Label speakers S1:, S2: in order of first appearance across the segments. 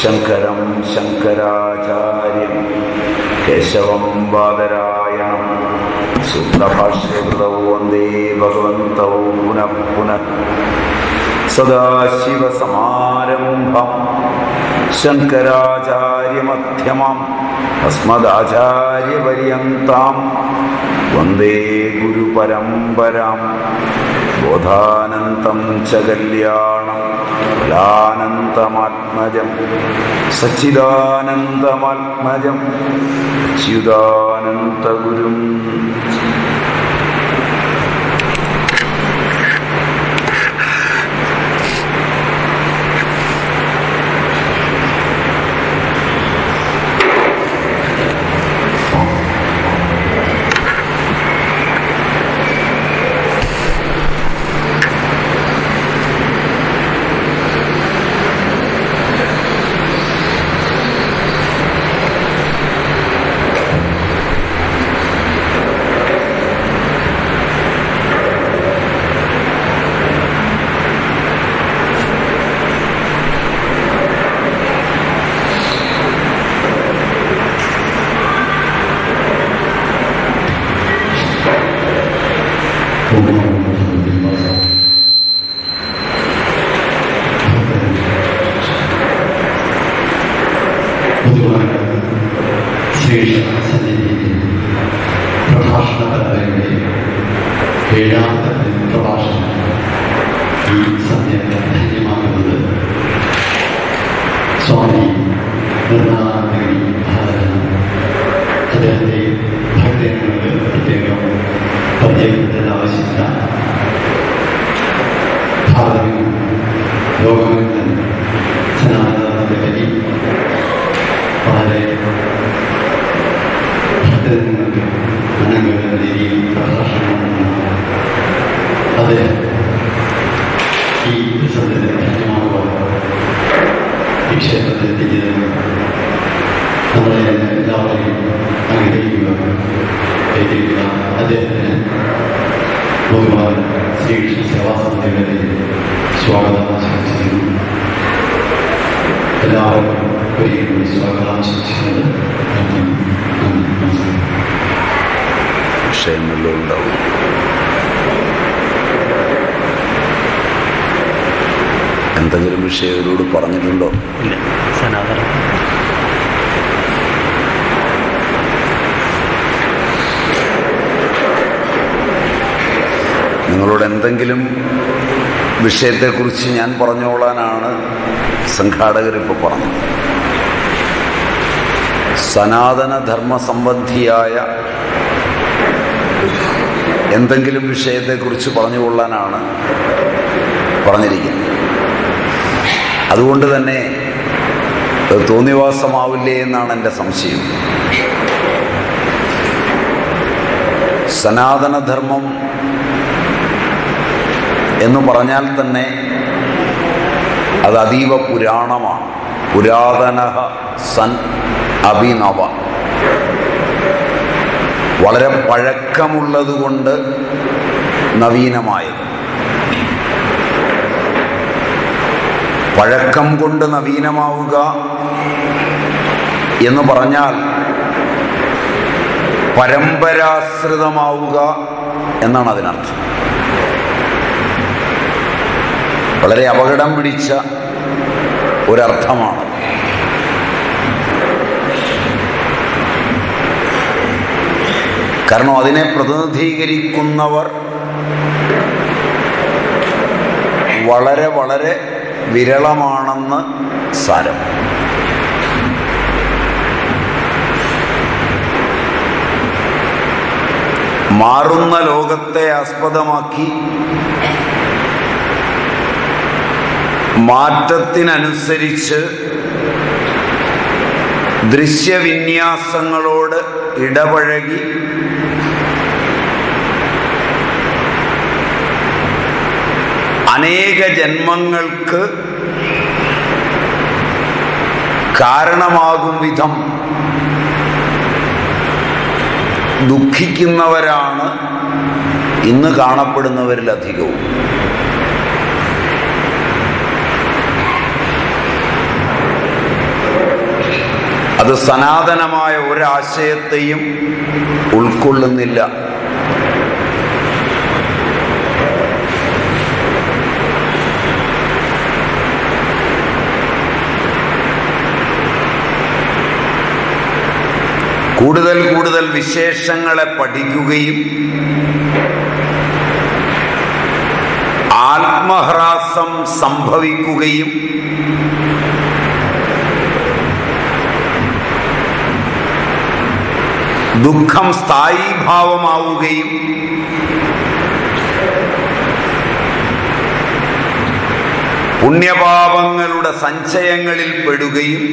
S1: ശങ്കരം ശങ്കരാചാര്യം കേശവം ബാദരായണം ശുദ്ധഭാഷ്യകൃതൗ വന്ദേ ഭഗവന്തൗ പുനഃ പുനഃ. സദാശിവസമാരംഭം ശങ്കരാചാര്യമധ്യമം അസ്മദാചാര്യപര്യന്താം വന്ദേ ഗുരുപരമ്പരാം ബോധാനന്തം ച ഫലാനന്തമാത്മജം സച്ചിദാനന്ദമാത്മജം അച്യുതാനന്തഗുരും
S2: പൊതുവായ ശ്രീകൃഷ്ണ സന്നിധിയിൽ പ്രഭാഷണ പരമ്പരയുടെ ഏഴാമത്തെ പ്രഭാഷണം ഈ സന്ധ്യ ധന്യമാക്കുന്നത് സ്വാമി നിർണാനഗരി ഭാരതം അദ്ദേഹത്തെ ഭക്തജനങ്ങൾക്ക് പ്രത്യേകം പ്രത്യേകത്തിന് ആവശ്യമില്ല ഭാരതം ലോകമെന്ന് സനാതനത്തെ പറ്റി വളരെ ഭക്തജനങ്ങൾക്ക് മണങ്ങളുടെ രീതിയിൽ പ്രഭാഷണം അത് ഈ പ്രതിസന്ധിയിൽ ധന്യമാകുവാൻ ഈ ക്ഷേത്രത്തിൽ എത്തിച്ചതിന് നമ്മളെ എല്ലാവരെയും അനുഗ്രഹിക്കുക ഏറ്റിരിക്കുന്ന അദ്ദേഹത്തിന് ബഹുമാൻ ശ്രീകൃഷ്ണ സേവാസമിതിയുടെ സ്വാഗതം ആശംസിക്കുന്നു. എല്ലാവർക്കും സ്വാഗതം ആശംസിക്കുന്നത്
S1: വിഷയമെല്ലാം ഉണ്ടാവും. എന്തെങ്കിലും വിഷയം ഇവരോട് പറഞ്ഞിട്ടുണ്ടോ?
S3: ഇല്ല സനാതനം.
S1: നിങ്ങളോട് എന്തെങ്കിലും വിഷയത്തെക്കുറിച്ച് ഞാൻ പറഞ്ഞോളാനാണ് സംഘാടകരിപ്പോൾ പറഞ്ഞത്. സനാതനധർമ്മ സംബന്ധിയായ എന്തെങ്കിലും വിഷയത്തെക്കുറിച്ച് പറഞ്ഞുകൊള്ളാനാണ് പറഞ്ഞിരിക്കുന്നത്. അതുകൊണ്ട് തന്നെ തോന്നിവാസമാവില്ലേ എന്നാണ് എന്റെ സംശയം. സനാതനധർമ്മം എന്ന് പറഞ്ഞാൽ തന്നെ അത് അതീവ പുരാണമാണ്. പുരാതന സൻ അഭിനവ. വളരെ പഴക്കമുള്ളതുകൊണ്ട് നവീനമായത്. പഴക്കം കൊണ്ട് നവീനമാവുക എന്ന് പറഞ്ഞാൽ പരമ്പരാശ്രിതമാവുക എന്നാണ് അതിനർത്ഥം. വളരെ അപകടം പിടിച്ച ഒരർത്ഥമാണ്. കാരണം അതിനെ പ്രതിനിധീകരിക്കുന്നവർ വളരെ വളരെ വിരളമാണെന്ന് സാരം. മാറുന്ന ലോകത്തെ ആസ്പദമാക്കി മാറ്റത്തിനനുസരിച്ച് ദൃശ്യവിന്യാസങ്ങളോട് ഇടപഴകി അനേക ജന്മങ്ങൾക്ക് കാരണമാകും വിധം ദുഃഖിക്കുന്നവരാണ് ഇന്ന് കാണപ്പെടുന്നവരിലധികവും. അത് സനാതനമായ ഒരാശയത്തെയും ഉൾക്കൊള്ളുന്നില്ല. കൂടുതൽ കൂടുതൽ വിശേഷങ്ങളെ പഠിക്കുകയും ആത്മഹ്രാസം സംഭവിക്കുകയും ദുഃഖം സ്ഥായീഭാവമാവുകയും പുണ്യപാപങ്ങളുടെ സഞ്ചയങ്ങളിൽ പെടുകയും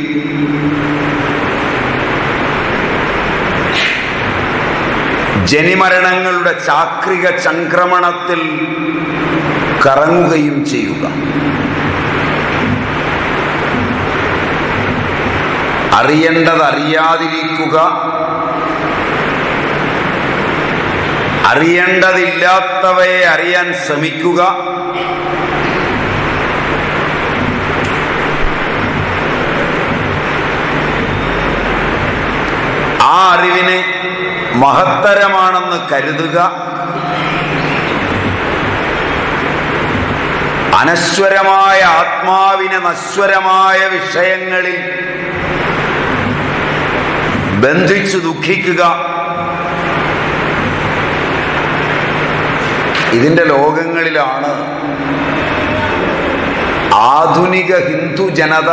S1: ജനിമരണങ്ങളുടെ ചാക്രിക ചംക്രമണത്തിൽ കറങ്ങുകയും ചെയ്യുക. അറിയേണ്ടത് അറിയാതിരിക്കുക അറിയേണ്ടതില്ലാത്തവയെ അറിയാൻ ശ്രമിക്കുക. ആ അറിവിനെ മഹത്തരമാണെന്ന് കരുതുക. അനശ്വരമായ ആത്മാവിനെ നശ്വരമായ വിഷയങ്ങളിൽ ബന്ധിച്ചു ദുഃഖിക്കുക. ഇതിന്റെ ലോകങ്ങളിലാണ് ആധുനിക ഹിന്ദു ജനത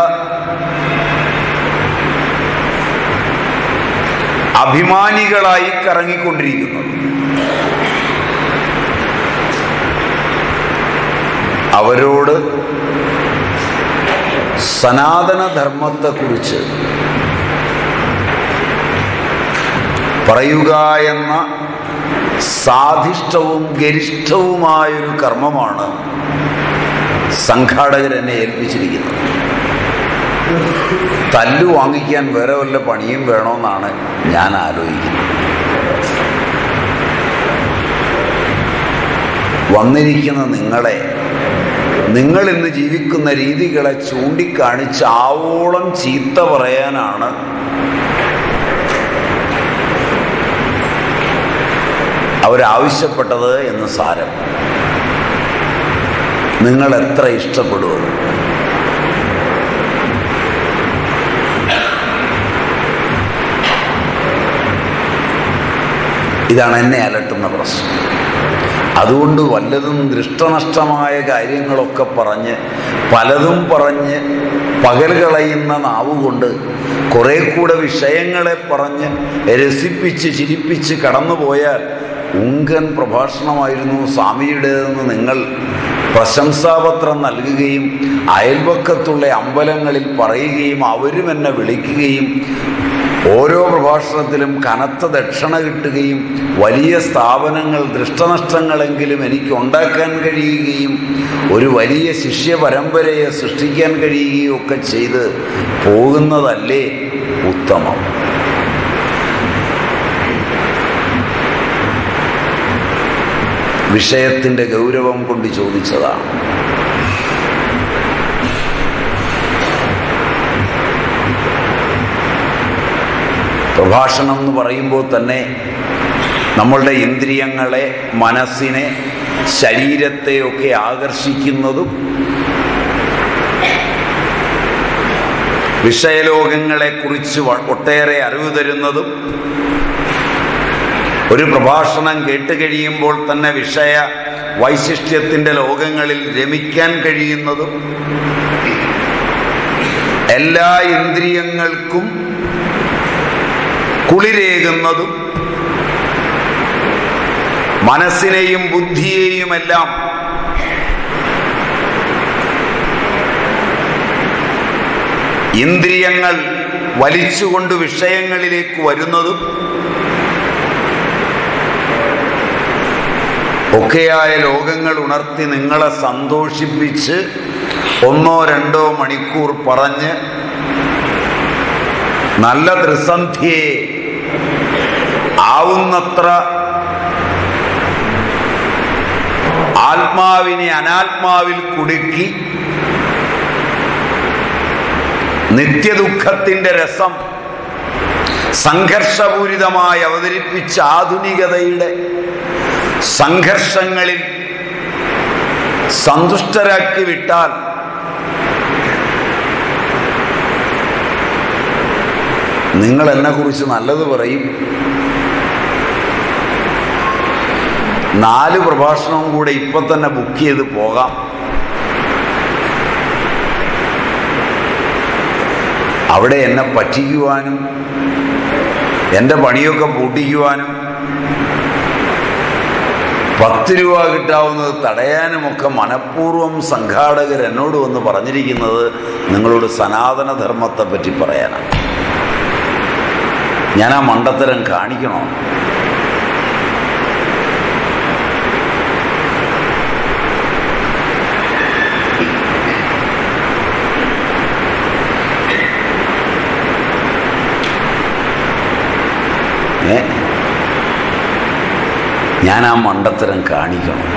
S1: അഭിമാനികളായി കറങ്ങിക്കൊണ്ടിരിക്കുന്നത്. അവരോട് സനാതനധർമ്മത്തെക്കുറിച്ച് പറയുക എന്ന സാധിഷ്ഠവും ഗരിഷ്ഠവുമായൊരു കർമ്മമാണ് സംഘാടകർ എന്നെ ഏൽപ്പിച്ചിരിക്കുന്നത്. തല്ലു വാങ്ങിക്കാൻ വേറെ വല്ല പണിയും വേണമെന്നാണ് ഞാൻ ആലോചിക്കുന്നത്. വന്നിരിക്കുന്ന നിങ്ങളെ നിങ്ങൾ ഇന്ന് ജീവിക്കുന്ന രീതികളെ ചൂണ്ടിക്കാണിച്ച് ആവോളം ചീത്ത പറയാനാണ് അവരാവശ്യപ്പെട്ടത് എന്ന് സാരം. നിങ്ങൾ എത്ര ഇഷ്ടപ്പെടുന്നത് ഇതാണ് എന്നെ അലട്ടുന്ന പ്രശ്നം. അതുകൊണ്ട് വല്ലതും ദൃഷ്ടനഷ്ടമായ കാര്യങ്ങളൊക്കെ പറഞ്ഞ് പലതും പറഞ്ഞ് പകൽ കളയുന്ന നാവുകൊണ്ട് കുറെ കൂടെ വിഷയങ്ങളെ പറഞ്ഞ് രസിപ്പിച്ച് ചിരിപ്പിച്ച് കടന്നുപോയാൽ ഉങ്കൻ പ്രഭാഷണമായിരുന്നു സ്വാമിയുടേതെന്ന് നിങ്ങൾ പ്രശംസാപത്രം നൽകുകയും അയൽപക്കത്തുള്ള അമ്പലങ്ങളിൽ പറയുകയും അവരും എന്നെ വിളിക്കുകയും ഓരോ പ്രഭാഷണത്തിലും കനത്ത ദക്ഷിണ കിട്ടുകയും വലിയ സ്ഥാപനങ്ങൾ ദൃഷ്ടനഷ്ടങ്ങളെങ്കിലും എനിക്ക് ഉണ്ടാക്കാൻ കഴിയുകയും ഒരു വലിയ ശിഷ്യ പരമ്പരയെ സൃഷ്ടിക്കാൻ കഴിയുകയും ഒക്കെ ചെയ്ത് പോകുന്നതല്ലേ ഉത്തമം. വിഷയത്തിന്റെ ഗൗരവം കൊണ്ട് ചോദിച്ചതാണ്. പ്രഭാഷണം എന്ന് പറയുമ്പോൾ തന്നെ നമ്മളുടെ ഇന്ദ്രിയങ്ങളെ മനസ്സിനെ ശരീരത്തെയൊക്കെ ആകർഷിക്കുന്നതും വിഷയലോകങ്ങളെക്കുറിച്ച് ഒട്ടേറെ അറിവ് തരുന്നതും ഒരു പ്രഭാഷണം കേട്ട് കഴിയുമ്പോൾ തന്നെ വിഷയ വൈശിഷ്ട്യത്തിന്റെ ലോകങ്ങളിൽ രമിക്കാൻ കഴിയുന്നതും എല്ലാ ഇന്ദ്രിയങ്ങൾക്കും കുളിരേകുന്നതും മനസ്സിനെയും ബുദ്ധിയെയുമെല്ലാം ഇന്ദ്രിയങ്ങൾ വലിച്ചുകൊണ്ട് വിഷയങ്ങളിലേക്ക് വരുന്നതും ഒക്കെയായ ലോകങ്ങൾ ഉണർത്തി നിങ്ങളെ സന്തോഷിപ്പിച്ച് ഒന്നോ രണ്ടോ മണിക്കൂർ പറഞ്ഞ് നല്ല ത്രിസന്ധിയെ ആവുന്നത്ര ആത്മാവിനെ അനാത്മാവിൽ കുടുക്കി നിത്യദുഃഖത്തിന്റെ രസം സംഘർഷപൂരിതമായി അവതരിപ്പിച്ച ആധുനികതയുടെ സംഘർഷങ്ങളിൽ സന്തുഷ്ടരാക്കി വിട്ടാൽ നിങ്ങൾ എന്നെ കുറിച്ച് നല്ലത് പറയും. നാല് പ്രഭാഷണവും കൂടെ ഇപ്പൊ തന്നെ ബുക്ക് ചെയ്ത് പോകാം. അവിടെ എന്നെ പറ്റിക്കുവാനും എന്റെ പണിയൊക്കെ പൂട്ടിക്കുവാനും പത്ത് രൂപ കിട്ടാവുന്നത് തടയാനുമൊക്കെ മനഃപൂർവം സംഘാടകർ എന്നോട് വന്ന് പറഞ്ഞിരിക്കുന്നത് നിങ്ങളോട് സനാതനധർമ്മത്തെ പറ്റി പറയാനാണ്. ഞാൻ ആ മണ്ടത്തരം കാണിക്കണോ ഏ ഞാൻ ആ മണ്ടത്തരം കാണിക്കണം.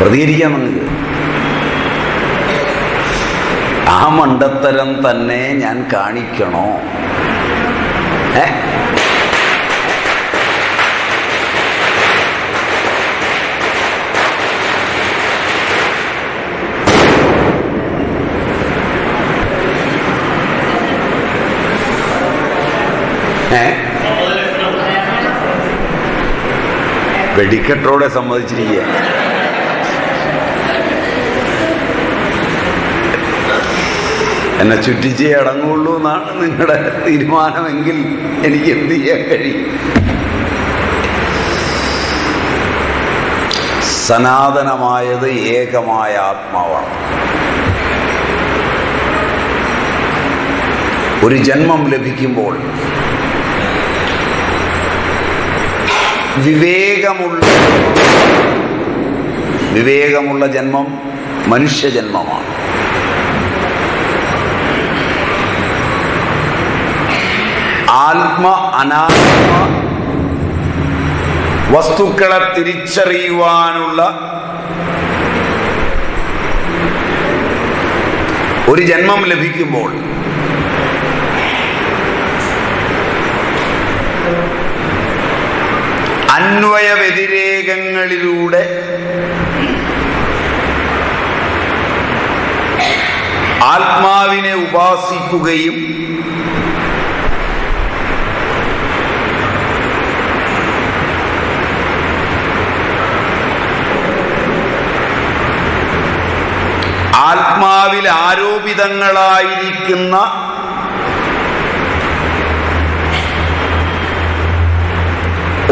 S1: പ്രതികരിക്കാൻ ആ മണ്ടത്തരം തന്നെ ഞാൻ കാണിക്കണോ? വെടിക്കെട്ടോടെ സമ്മതിച്ചിരിക്കുക എന്നെ ചുറ്റിച്ചേ അടങ്ങുള്ളൂ എന്നാണ് നിങ്ങളുടെ തീരുമാനമെങ്കിൽ എനിക്ക് എന്ത് ചെയ്യാൻ കഴിയും? സനാതനമായത് ഏകമായ ആത്മാവാണ്. ഒരു ജന്മം ലഭിക്കുമ്പോൾ വിവേകമുള്ള വിവേകമുള്ള ജന്മം മനുഷ്യജന്മമാണ്. ആത്മ അനാത്മ വസ്തുക്കളെ തിരിച്ചറിയുവാനുള്ള ഒരു ജന്മം ലഭിക്കുമ്പോൾ അന്വയ വ്യതിരേകങ്ങളിലൂടെ ആത്മാവിനെ ഉപാസിക്കുകയും ആത്മാവിൽ ആരോപിതങ്ങളായിരിക്കുന്ന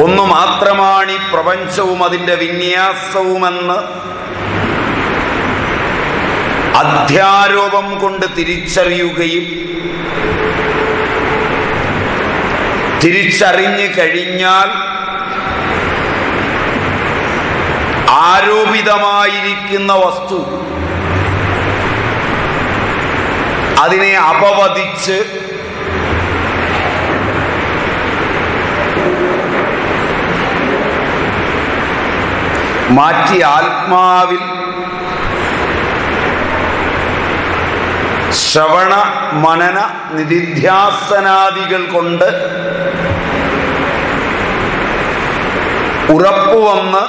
S1: ഒന്നു മാത്രമാണ് ഈ പ്രപഞ്ചവും അതിന്റെ വിന്യാസവുമെന്ന് അധ്യാരോപം കൊണ്ട് തിരിച്ചറിയുകയും തിരിച്ചറിഞ്ഞു കഴിഞ്ഞാൽ ആരോപിതമായിരിക്കുന്ന വസ്തു അതിനെ അപവദിച്ച് മാറ്റി ആത്മാവിൽ ശ്രവണ മനന നിധിധ്യാസനാദികൾ കൊണ്ട് ഉറപ്പുവന്ന്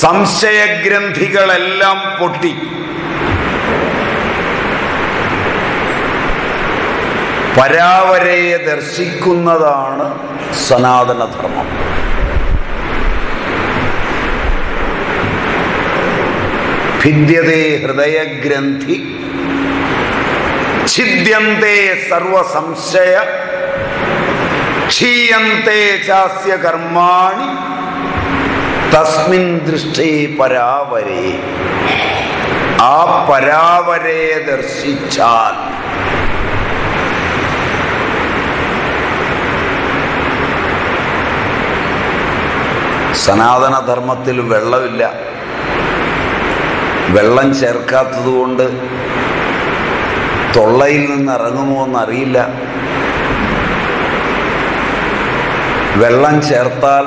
S1: സംശയഗ്രന്ഥികളെല്ലാം പൊട്ടി. പരാവരയെ ദർശിക്കുന്നതാണ് സനാതനധർമ്മം. ഭിദ്യതേ ഹൃദയഗ്രന്ഥി ഛിദ്യന്തേ സർവസംശയ ക്ഷീയന്തേ ചാസ്യ കർമാണി തസ്മിൻ ദൃഷ്ടി പരാവരേ. ആ പരാവരെ ദർശിച്ചാൽ സനാതനധർമ്മത്തിൽ വെള്ളമില്ല. വെള്ളം ചേർക്കാത്തത് കൊണ്ട് തൊള്ളയിൽ നിന്ന് ഇറങ്ങുമോ എന്നറിയില്ല. വെള്ളം ചേർത്താൽ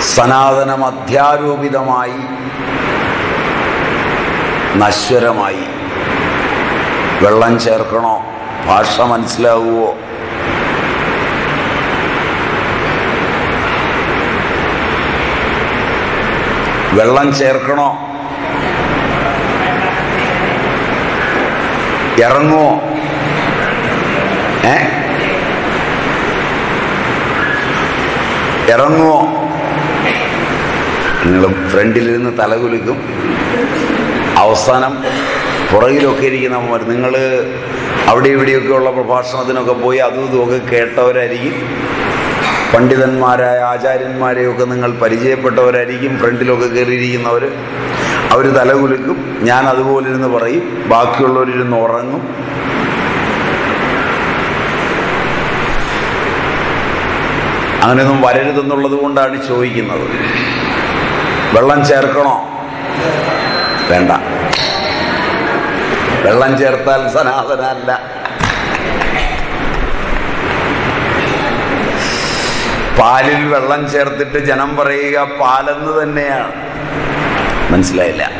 S1: സനാതനം അധ്യാരോപിതമായി നശ്വരമായി. വെള്ളം ചേർക്കണോ? ഭാഷ മനസ്സിലാവുമോ വെള്ളം ചേർക്കണോ? ഇറങ്ങുമോ ഏ? ഇറങ്ങുമോ നിങ്ങൾ ഫ്രണ്ടിലിരുന്ന് തലകുലിക്കും. അവസാനം പുറകിലൊക്കെ ഇരിക്കുന്ന നിങ്ങൾ അവിടെ ഇവിടെയൊക്കെ ഉള്ള പ്രഭാഷണത്തിനൊക്കെ പോയി അതും ഇതുമൊക്കെ കേട്ടവരായിരിക്കും. പണ്ഡിതന്മാരായ ആചാര്യന്മാരെയൊക്കെ നിങ്ങൾ പരിചയപ്പെട്ടവരായിരിക്കും ഫ്രണ്ടിലൊക്കെ കയറിയിരിക്കുന്നവർ അവർ തലകുലുക്കും ഞാൻ അതുപോലെ ഇരുന്ന് പറയും ബാക്കിയുള്ളവരിരുന്ന് ഉറങ്ങും. അങ്ങനെയൊന്നും വരരുതെന്നുള്ളത് കൊണ്ടാണ് ചോദിക്കുന്നത്. വെള്ളം ചേർക്കണോ? വേണ്ട. വെള്ളം ചേർത്താൽ സനാതനല്ല പാലിൽ വെള്ളം ചേർത്തിട്ട് ജനം പറയുക പാലെന്ന് തന്നെയാണ്. മനസ്സിലായില്ല?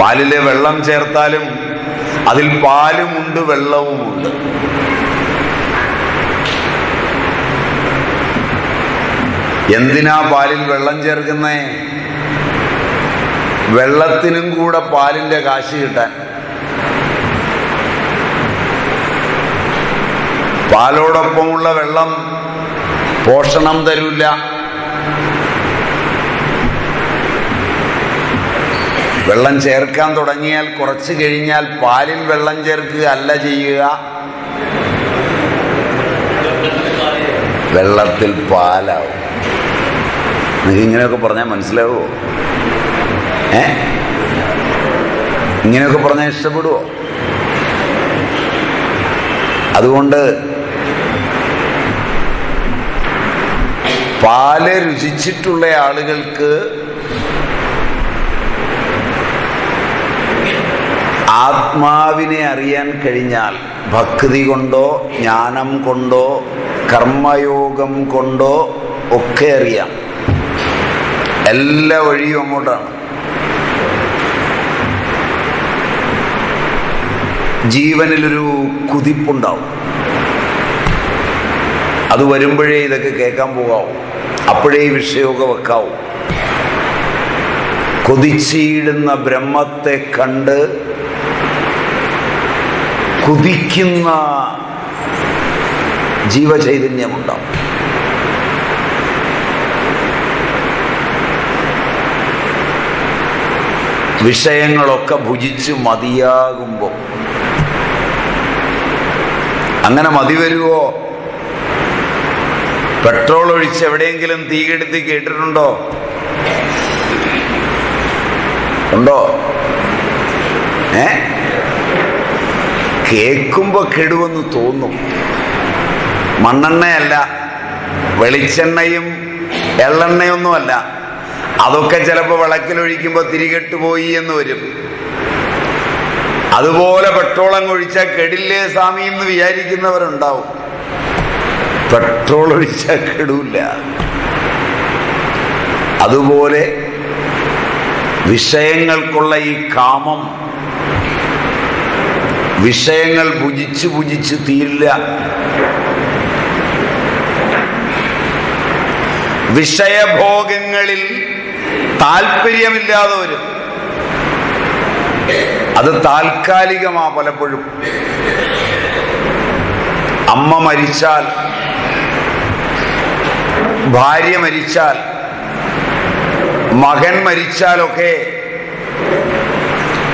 S1: പാലിൽ വെള്ളം ചേർത്താലും അതിൽ പാലുമുണ്ട് വെള്ളവുമുണ്ട്. എന്തിനാ പാലിൽ വെള്ളം ചേർക്കുന്നേ? വെള്ളത്തിനും കൂടെ പാലിന്റെ കാശ് കിട്ടാൻ. പാലോടൊപ്പമുള്ള വെള്ളം പോഷണം തരില്ല വെള്ളം ചേർക്കാൻ തുടങ്ങിയാൽ കുറച്ച് കഴിഞ്ഞാൽ പാലിൽ വെള്ളം ചേർക്കുക അല്ല ചെയ്യുക. വെള്ളത്തിൽ പാലാവും. നിങ്ങൾക്ക് ഇങ്ങനെയൊക്കെ പറഞ്ഞാൽ മനസ്സിലാവോ ഏ? ഇങ്ങനെയൊക്കെ പറഞ്ഞാൽ ഇഷ്ടപ്പെടുവോ? അതുകൊണ്ട് പാൽ രുചിച്ചിട്ടുള്ള ആളുകൾക്ക് ആത്മാവിനെ അറിയാൻ കഴിഞ്ഞാൽ ഭക്തി കൊണ്ടോ ജ്ഞാനം കൊണ്ടോ കർമ്മയോഗം കൊണ്ടോ ഒക്കെ അറിയാം. എല്ലാ വഴിയും അങ്ങോട്ടാണ്. ജീവനിലൊരു കുതിപ്പുണ്ടാവും. അത് വരുമ്പോഴേ ഇതൊക്കെ കേൾക്കാൻ പോകാവും. അപ്പോഴേ ഈ വിഷയമൊക്കെ വെക്കാവും. കൊതിച്ചിടുന്ന ബ്രഹ്മത്തെ കണ്ട് കുതിക്കുന്ന ജീവചൈതന്യമുണ്ടാവും. വിഷയങ്ങളൊക്കെ ഭുജിച്ച് മതിയാകുമ്പോൾ അങ്ങനെ മതി വരുവോ? പെട്രോൾ ഒഴിച്ച് എവിടെയെങ്കിലും തീ കെടുത്തി കേട്ടിട്ടുണ്ടോ? ഉണ്ടോ? ഏ? കേൾക്കുമ്പോ കെടുവെന്ന് തോന്നും. മണ്ണെണ്ണയല്ല വെളിച്ചെണ്ണയും എള്ളെണ്ണയൊന്നുമല്ല. അതൊക്കെ ചിലപ്പോൾ വിളക്കിലൊഴിക്കുമ്പോൾ തിരികെട്ടുപോയി എന്ന് വരും. അതുപോലെ പെട്രോളം ഒഴിച്ചാൽ കെടില്ലേ സ്വാമി എന്ന് വിചാരിക്കുന്നവരുണ്ടാവും. പെട്രോൾ ഒഴിച്ചാൽ കെടൂല. അതുപോലെ വിഷയങ്ങൾക്കുള്ള ഈ കാമം വിഷയങ്ങൾ ഭുജിച്ച് ഭുജിച്ച് തീരില്ല. വിഷയഭോഗങ്ങളിൽ താല്പര്യമില്ലാതെ വരും അത് താൽക്കാലികമാ പലപ്പോഴും. അമ്മ മരിച്ചാൽ ഭാര്യ മരിച്ചാൽ മകൻ മരിച്ചാലൊക്കെ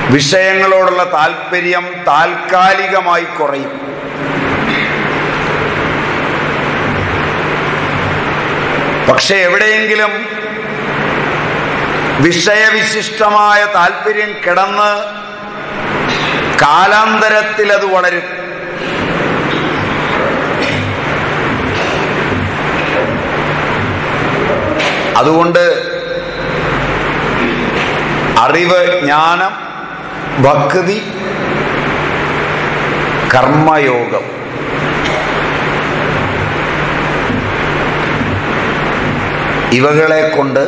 S1: വിഷയങ്ങളോടുള്ള താല്പര്യം താൽക്കാലികമായി കുറയും. പക്ഷെ എവിടെയെങ്കിലും വിഷയവിശിഷ്ടമായ താല്പര്യം കിടന്ന് കാലാന്തരത്തിൽ അത് വളരും. അതുകൊണ്ട് അറിവ് ജ്ഞാനം ഭക്തി കർമ്മയോഗം. ഇവകളെ കൊണ്ട്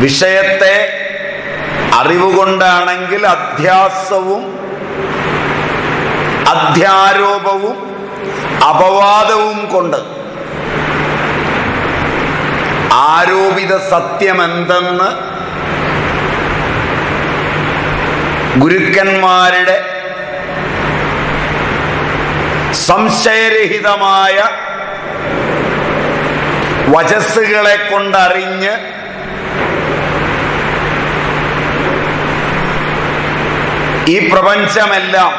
S1: വിഷയത്തെ അറിവുകൊണ്ടാണെങ്കിൽ അധ്യാസവും അധ്യാരോപവും അപവാദവും കൊണ്ട് ആരോപിത സത്യമെന്തെന്ന് ഗുരുക്കന്മാരുടെ സംശയരഹിതമായ വചസ്സുകളെ കൊണ്ടറിഞ്ഞ് ഈ പ്രപഞ്ചമെല്ലാം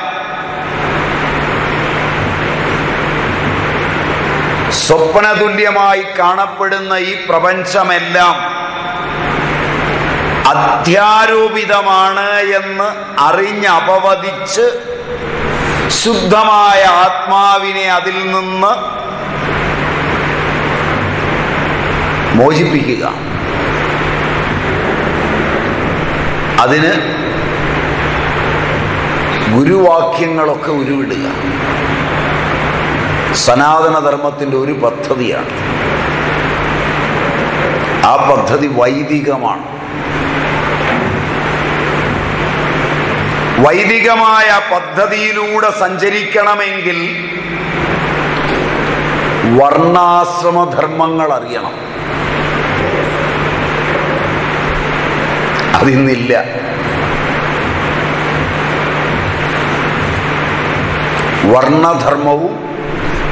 S1: സ്വപ്നതുല്യമായി കാണപ്പെടുന്ന ഈ പ്രപഞ്ചമെല്ലാം അധ്യാരോപിതമാണ് എന്ന് അറിഞ്ഞ് അപവദിച്ച് ശുദ്ധമായ ആത്മാവിനെ അതിൽ നിന്ന് മോചിപ്പിക്കുക. അതിന് ഗുരുവാക്യങ്ങളൊക്കെ ഉരുവിടുക. സനാതനധർമ്മത്തിന്റെ ഒരു പദ്ധതിയാണ്. ആ പദ്ധതി വൈദികമാണ്. വൈദികമായ പദ്ധതിയിലൂടെ സഞ്ചരിക്കണമെങ്കിൽ വർണാശ്രമധർമ്മങ്ങൾ അറിയണം അതിന്നില്ല. വർണധർമ്മവും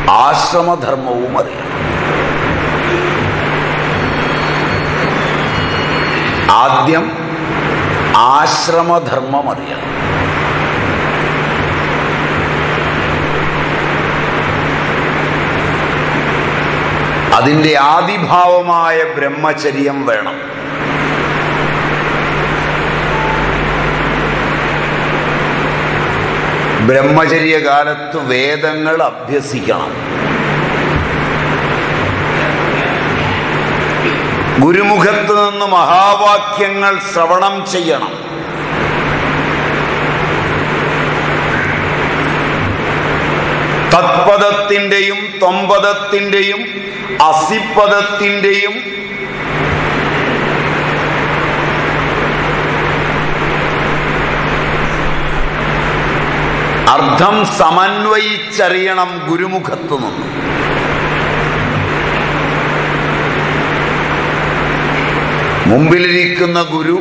S1: ആശ്രമധർമ്മവും അറിയണം ആദ്യം ആശ്രമധർമ്മം അറിയണം. അതിന്റെ ആദിഭാവമായ ബ്രഹ്മചര്യം വേണം. ബ്രഹ്മചര്യകാലത്ത് വേദങ്ങൾ അഭ്യസിക്കണം. ഗുരുമുഖത്ത് നിന്ന് മഹാവാക്യങ്ങൾ ശ്രവണം ചെയ്യണം. തത്പദത്തിന്റെയും തൊമ്പദത്തിന്റെയും അസിപ്പദത്തിന്റെയും അർത്ഥം സമന്വയിച്ചറിയണം ഗുരുമുഖത്തു നിന്ന്. മുമ്പിലിരിക്കുന്ന ഗുരു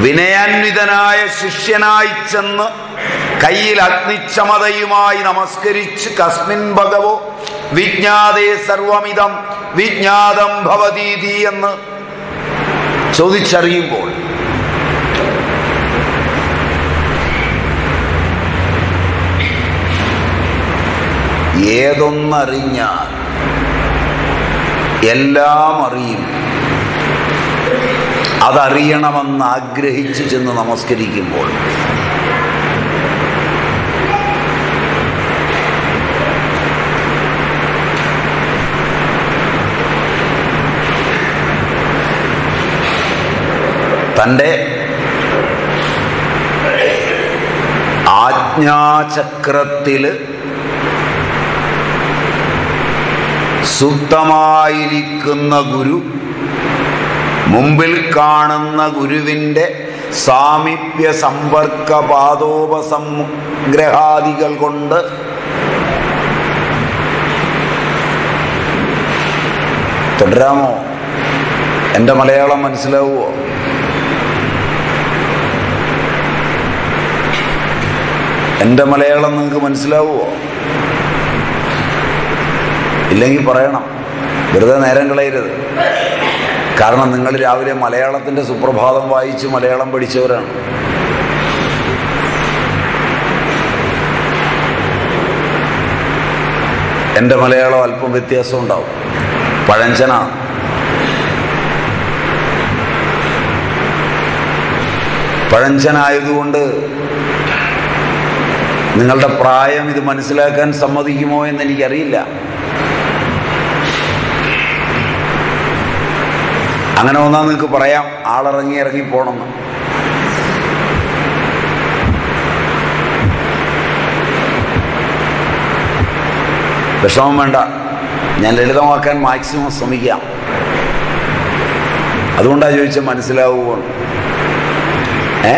S1: വിനയാന്വിതനായ ശിഷ്യനായി ചെന്ന് കയ്യിൽ അഗ്നിച്ചമതയുമായി നമസ്കരിച്ച് കസ്മിൻ ഭഗവോ വിജ്ഞാതേ സർവമിതം വിജ്ഞാതം ഭവതീതി എന്ന് ചോദിച്ചറിയുമ്പോൾ ഏതൊന്നറിഞ്ഞാൽ എല്ലാം അറിയും. അതറിയണമെന്ന് ആഗ്രഹിച്ചു ചെന്ന് നമസ്കരിക്കുമ്പോൾ തന്റെ ആജ്ഞാചക്രത്തിൽ സുപ്തമായിരിക്കുന്ന ഗുരു മുമ്പിൽ കാണുന്ന ഗുരുവിന്റെ സാമീപ്യ സമ്പർക്ക പാദോപസംഗ്രഹാദികൾ കൊണ്ട് തുടരാമോ? എന്റെ മലയാളം മനസ്സിലാവുമോ എന്റെ മലയാളം നിങ്ങൾക്ക് മനസ്സിലാവുമോ ഇല്ലെങ്കിൽ പറയണം. വെറുതെ നേരം കളയരുത്. കാരണം നിങ്ങൾ രാവിലെ മലയാളത്തിന്റെ സുപ്രഭാതം വായിച്ച് മലയാളം പഠിച്ചവരാണ്. എന്റെ മലയാളം അല്പം വ്യത്യാസം ഉണ്ടാവും. പഴഞ്ചന. പഴഞ്ചനായതുകൊണ്ട് നിങ്ങളുടെ പ്രായം ഇത് മനസ്സിലാക്കാൻ സമ്മതിക്കുമോ എന്ന് എനിക്കറിയില്ല. അങ്ങനെ വന്നാൽ നിങ്ങൾക്ക് പറയാം ആളിറങ്ങി ഇറങ്ങി പോണമെന്ന് വിഷമം വേണ്ട. ഞാൻ ലളിതമാക്കാൻ മാക്സിമം ശ്രമിക്കാം. അതുകൊണ്ടാണ് ചോദിച്ച മനസ്സിലാവുമോ ഏ?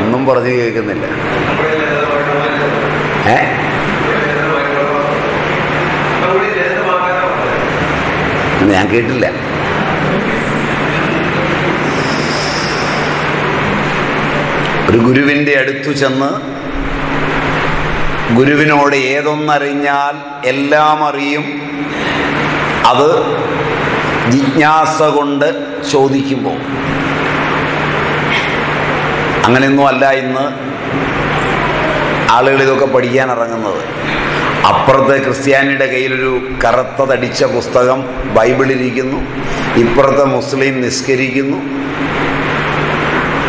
S1: ഒന്നും പറഞ്ഞു കേൾക്കുന്നില്ല ഏ എന്ന് ഞാൻ കേട്ടില്ല. ഒരു ഗുരുവിന്റെ അടുത്തു ചെന്ന് ഗുരുവിനോട് ഏതൊന്നറിഞ്ഞാൽ എല്ലാം അറിയും. അത് ജിജ്ഞാസ കൊണ്ട് ചോദിക്കുമ്പോൾ. അങ്ങനെയൊന്നും അല്ല ഇന്ന് ആളുകൾ ഇതൊക്കെ പഠിക്കാൻ ഇറങ്ങുന്നത്. അപ്പുറത്തെ ക്രിസ്ത്യാനിയുടെ കയ്യിലൊരു കറുത്ത തടിച്ച പുസ്തകം ബൈബിളിരിക്കുന്നു ഇപ്പുറത്തെ മുസ്ലിം നിസ്കരിക്കുന്നു.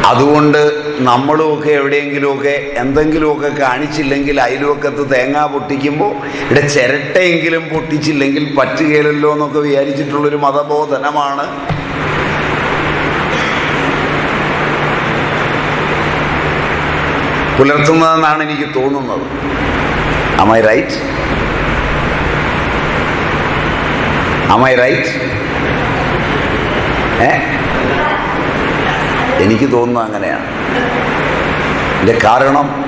S1: അതുകൊണ്ട് നമ്മളുമൊക്കെ എവിടെയെങ്കിലുമൊക്കെ എന്തെങ്കിലുമൊക്കെ കാണിച്ചില്ലെങ്കിൽ അയൽവക്കത്ത് തേങ്ങ പൊട്ടിക്കുമ്പോൾ ഇവിടെ ചിരട്ടയെങ്കിലും പൊട്ടിച്ചില്ലെങ്കിൽ പറ്റുകയില്ലല്ലോ എന്നൊക്കെ വിചാരിച്ചിട്ടുള്ളൊരു മതബോധനമാണ്. പുലർത്തുന്നതെന്നാണ് എനിക്ക് തോന്നുന്നത്. Am I right? Am I right? ഏ? എനിക്ക് തോന്നുന്നു അങ്ങനെയാണ്. എന്റെ കാരണം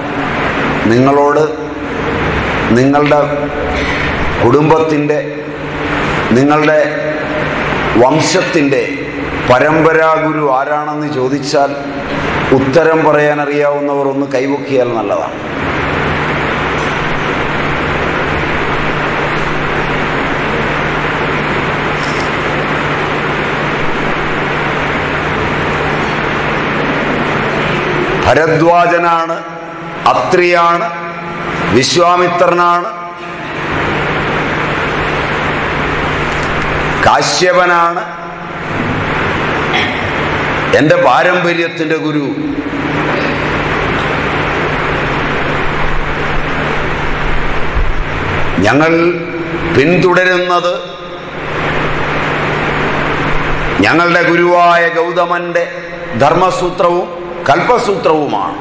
S1: നിങ്ങളോട് നിങ്ങളുടെ കുടുംബത്തിന്റെ നിങ്ങളുടെ വംശത്തിന്റെ പരമ്പരാഗുരു ആരാണെന്ന് ചോദിച്ചാൽ ഉത്തരം പറയാൻ അറിയാവുന്നവർ ഒന്ന് കൈവക്കിയാൽ നല്ലതാണ്. ഭരദ്വാജനാണ് അത്രിയാണ് വിശ്വാമിത്രനാണ് കാശ്യപനാണ്. എന്റെ പാരമ്പര്യത്തിന്റെ ഗുരു. ഞങ്ങൾ പിന്തുടരുന്നത് ഞങ്ങളുടെ ഗുരുവായ ഗൗതമന്റെ ധർമ്മസൂത്രവും കൽപ്പസൂത്രവുമാണ്.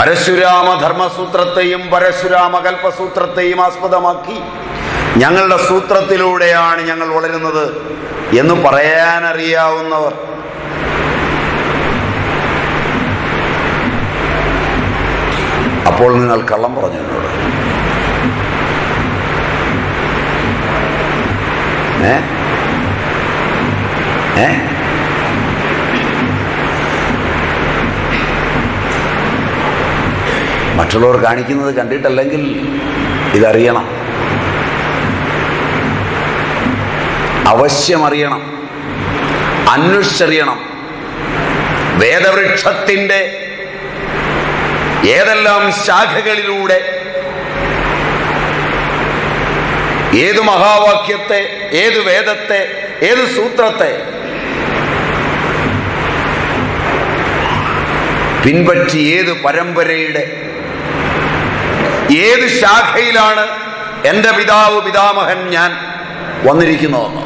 S1: പരശുരാമ ധർമ്മസൂത്രത്തെയും പരശുരാമ കൽപ്പസൂത്രത്തെയും ആസ്പദമാക്കി ഞങ്ങളുടെ സൂത്രത്തിലൂടെയാണ് ഞങ്ങൾ വളരുന്നത് എന്ന് പറയാനറിയാവുന്നവർ. അപ്പോൾ നിങ്ങൾ കള്ളം പറഞ്ഞു എന്നോട്. ഏ? ഏ? മറ്റുള്ളവർ കാണിക്കുന്നത് കണ്ടിട്ടല്ലെങ്കിൽ ഇതറിയണം. അവശ്യമറിയണം. അന്വേഷിച്ചറിയണം. വേദവൃക്ഷത്തിന്റെ ഏതെല്ലാം ശാഖകളിലൂടെ ഏത് മഹാവാക്യത്തെ ഏത് വേദത്തെ ഏത് സൂത്രത്തെ പിൻപറ്റി ഏത് പരമ്പരയുടെ ഏത് ശാഖയിലാണ് എന്റെ പിതാവ് പിതാമഹൻ ഞാൻ വന്നിരിക്കുന്നതെന്ന്?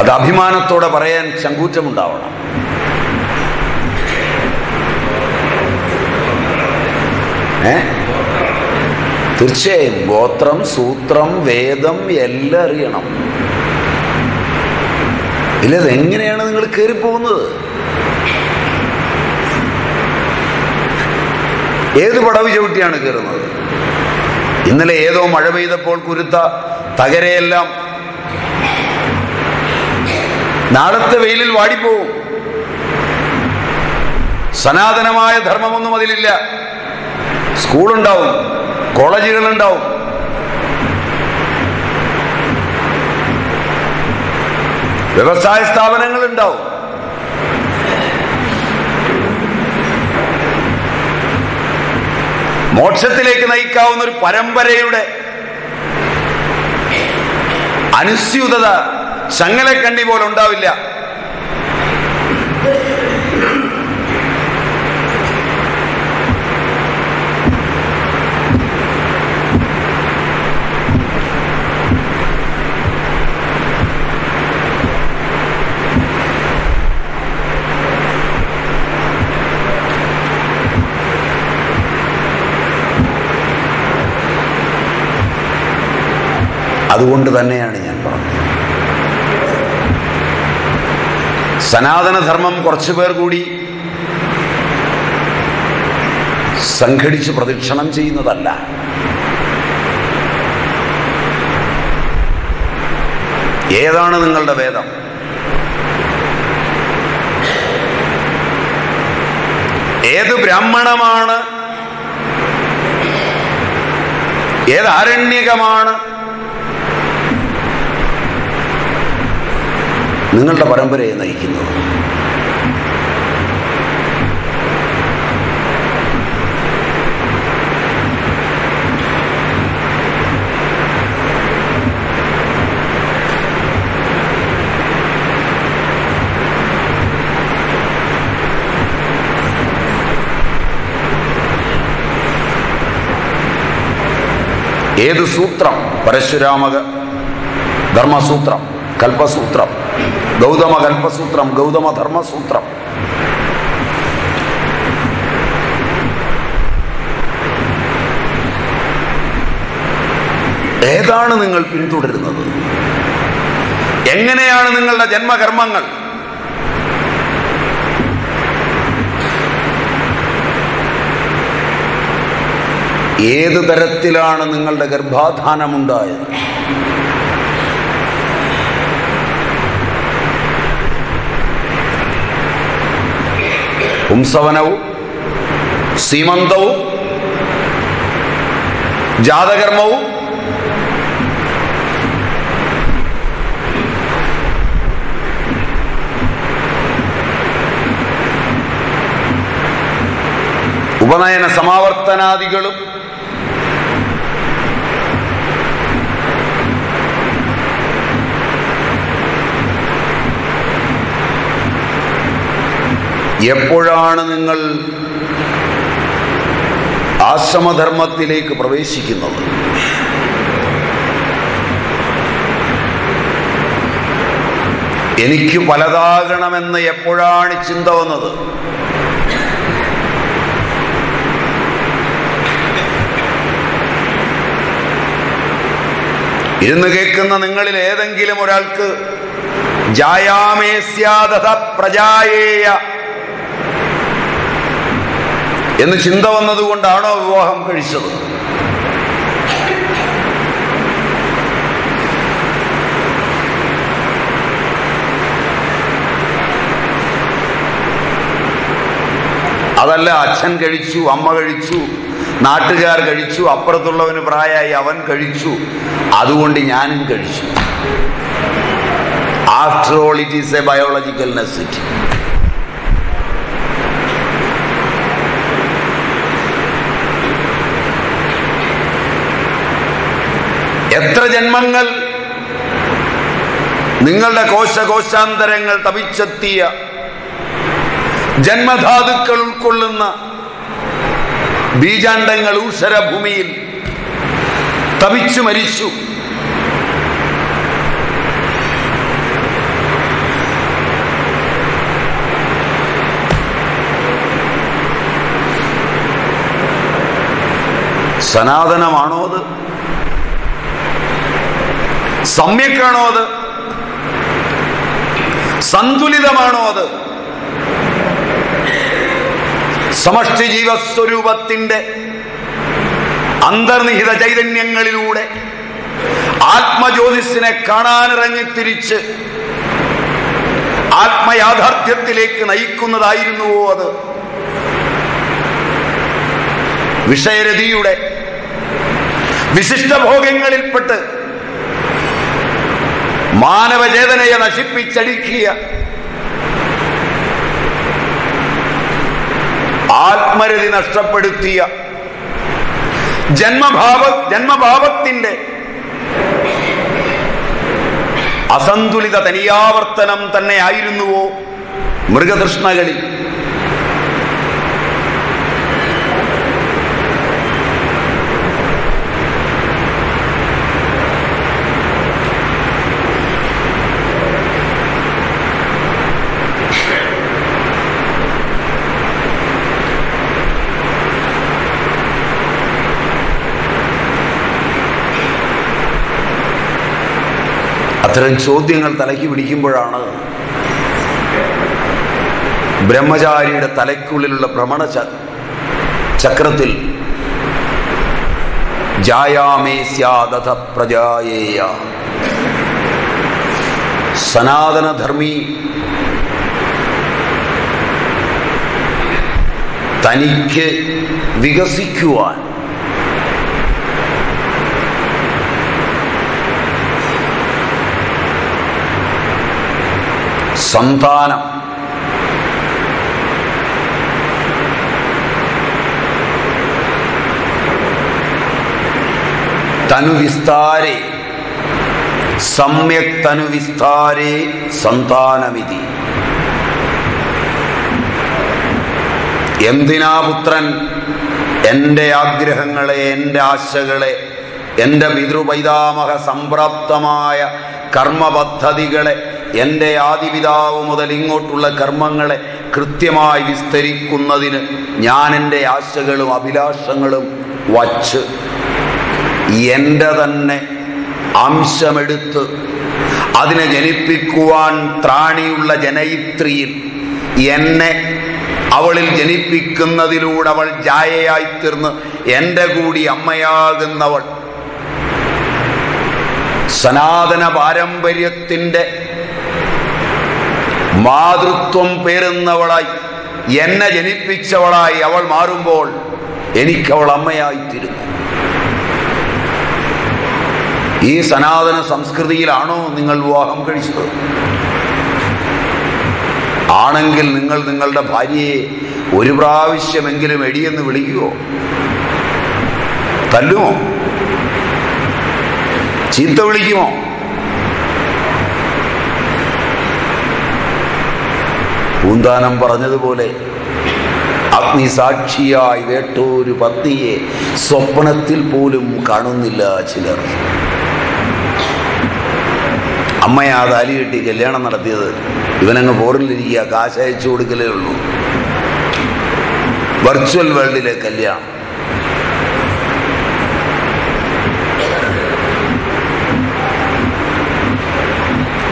S1: അത് അഭിമാനത്തോടെ പറയാൻ ചങ്കൂറ്റമുണ്ടാവണം. തീർച്ചയായും ഗോത്രം സൂത്രം വേദം എല്ലാം അറിയണം. ഇല്ല എങ്ങനെയാണ് നിങ്ങൾ കയറിപ്പോകുന്നത്? ഏത് പടവ് ചവിട്ടിയാണ് കയറുന്നത്? ഇന്നലെ ഏതോ മഴ പെയ്തപ്പോൾ കുരുത്ത തകരയെല്ലാം നാളത്തെ വെയിലിൽ വാടിപ്പോവും. സനാതനമായ ധർമ്മമൊന്നും അതിലില്ല. സ്കൂളുണ്ടാവും കോളേജുകളുണ്ടാവും. വ്യവസായ സ്ഥാപനങ്ങൾ ഉണ്ടാവും മോക്ഷത്തിലേക്ക് നയിക്കാവുന്ന ഒരു പരമ്പരയുടെ അനുസ്യൂതത ചങ്ങലക്കണ്ടി പോലെ ഉണ്ടാവില്ല അതുകൊണ്ട് തന്നെയാണ് ഞാൻ പറഞ്ഞത്. സനാതനധർമ്മം കുറച്ചു പേർ കൂടി സംഘടിച്ച് പ്രദക്ഷിണം ചെയ്യുന്നതല്ല. ഏതാണ് നിങ്ങളുടെ വേദം? ഏത് ബ്രാഹ്മണമാണ്? ഏത് ആരണ്യകമാണ്? നിങ്ങളുടെ പരമ്പരയെ നയിക്കുന്നു. ഏത് സൂത്രം? പരശുരാമക ധർമ്മസൂത്രം കൽപ്പസൂത്രം. ഗൗതമ കൽപ്പസൂത്രം ഗൗതമ ധർമ്മസൂത്രം. ഏതാണ് നിങ്ങൾ പിന്തുടരുന്നത്? എങ്ങനെയാണ് നിങ്ങളുടെ ജന്മകർമ്മങ്ങൾ? ഏത് തരത്തിലാണ് നിങ്ങളുടെ ഗർഭാധാനമുണ്ടായത്? പുംസവനവും സീമന്തവും ജാതകർമ്മവും ഉപനയന സമാവർത്തനാദികളും എപ്പോഴാണ് നിങ്ങൾ ആശ്രമധർമ്മത്തിലേക്ക് പ്രവേശിക്കുന്നത്? എനിക്ക് പലതാകണമെന്ന് എപ്പോഴാണ് ചിന്ത വന്നത്? ഇരുന്ന് കേൾക്കുന്ന നിങ്ങളിൽ ഏതെങ്കിലും ഒരാൾക്ക് ജായാമേസ്യാദ പ്രജായേയ എന്ന് ചിന്ത വന്നതുകൊണ്ടാണോ വിവാഹം കഴിച്ചത്? അതല്ല അച്ഛൻ കഴിച്ചു അമ്മ കഴിച്ചു നാട്ടുകാർ കഴിച്ചു അപ്പുറത്തുള്ളവന് പ്രായമായി അവൻ കഴിച്ചു. അതുകൊണ്ട് ഞാനും കഴിച്ചു. After all it is a biological necessity എത്ര ജന്മങ്ങൾ നിങ്ങളുടെ കോശകോശാന്തരങ്ങൾ തപിച്ചെത്തിയ ജന്മധാതുക്കൾ ഉൾക്കൊള്ളുന്ന ബീജാണ്ടങ്ങൾ ഊഷരഭൂമിയിൽ തപിച്ചു മരിച്ചു. സനാതനമാണോ അത്? സമ്യക്കാണോ അത്? സന്തുലിതമാണോ അത്? സമഷ്ടി ജീവസ്വരൂപത്തിന്റെ അന്തർനിഹിത ചൈതന്യങ്ങളിലൂടെ ആത്മജ്യോതിസിനെ കാണാനിറങ്ങി തിരിച്ച് ആത്മയാഥാർത്ഥ്യത്തിലേക്ക് നയിക്കുന്നതായിരുന്നുവോ അത്? വിഷയരതിയുടെ വിശിഷ്ടഭോഗങ്ങളിൽപ്പെട്ട് മാനവചേതനയെ നശിപ്പിച്ചടിക്കിയ ആത്മരതി നഷ്ടപ്പെടുത്തിയ ജന്മഭാവ ജന്മഭാവത്തിന്റെ അസന്തുലിത തനിയാവർത്തനം തന്നെ ആയിരുന്നുവോ മൃഗതൃഷ്ണകളിൽ? അത്തരം ചോദ്യങ്ങൾ തലയ്ക്ക് പിടിക്കുമ്പോഴാണ് ബ്രഹ്മചാരിയുടെ തലയ്ക്കുള്ളിലുള്ള ഭ്രമണ ചക്രത്തിൽ സനാതനധർമ്മി തനിക്ക് വികസിക്കുവാൻ സന്താനം. തനുവിസ്താരേ സമ്യക് തനുവിസ്താരേ സന്താനമിതി. എന്തിനാ പുത്രൻ എന്റെ ആഗ്രഹങ്ങളെ എന്റെ ആശകളെ എന്റെ പിതൃപൈതാമഹ സംപ്രാപ്തമായ കർമ്മപദ്ധതികളെ എന്റെ ആദിപിതാവ് മുതൽ ഇങ്ങോട്ടുള്ള കർമ്മങ്ങളെ കൃത്യമായി വിസ്തരിക്കുന്നതിന് ഞാൻ എന്റെ ആശകളും അഭിലാഷങ്ങളും വച്ച് എന്റെ തന്നെ അംശമെടുത്ത് അതിനെ ജനിപ്പിക്കുവാൻ ത്രാണിയുള്ള ജനയിത്രിയിൽ എന്നെ അവളിൽ ജനിപ്പിക്കുന്നതിലൂടെ അവൾ ജായയായി തീർന്ന് എന്റെ കൂടി അമ്മയാകുന്നവൾ. സനാതന പാരമ്പര്യത്തിന്റെ മാതൃത്വം പേരുന്നവളായി എന്നെ ജനിപ്പിച്ചവളായി അവൾ മാറുമ്പോൾ എനിക്കവൾ അമ്മയായിത്തീരുന്നു. ഈ സനാതന സംസ്കൃതിയിലാണോ നിങ്ങൾ വിവാഹം കഴിച്ചത്? ആണെങ്കിൽ നിങ്ങൾ നിങ്ങളുടെ ഭാര്യയെ ഒരു പ്രാവശ്യമെങ്കിലും എടിയെന്ന് വിളിക്കുമോ തല്ലുമോ? ചീത്ത വിളിക്കുമോ? പൂന്താനം പറഞ്ഞതുപോലെ അഗ്നിസാക്ഷിയായി വേട്ടൂരു പത്നിയെ സ്വപ്നത്തിൽ പോലും കാണുന്നില്ല ചിലർ. അമ്മയാ താലി കെട്ടി കല്യാണം നടത്തിയത്. ഇവനങ്ങ് പോറിലിരിക്കുക കാശ് അയച്ചു കൊടുക്കലേ ഉള്ളൂ. വെർച്വൽ വേൾഡിലെ കല്യാണം.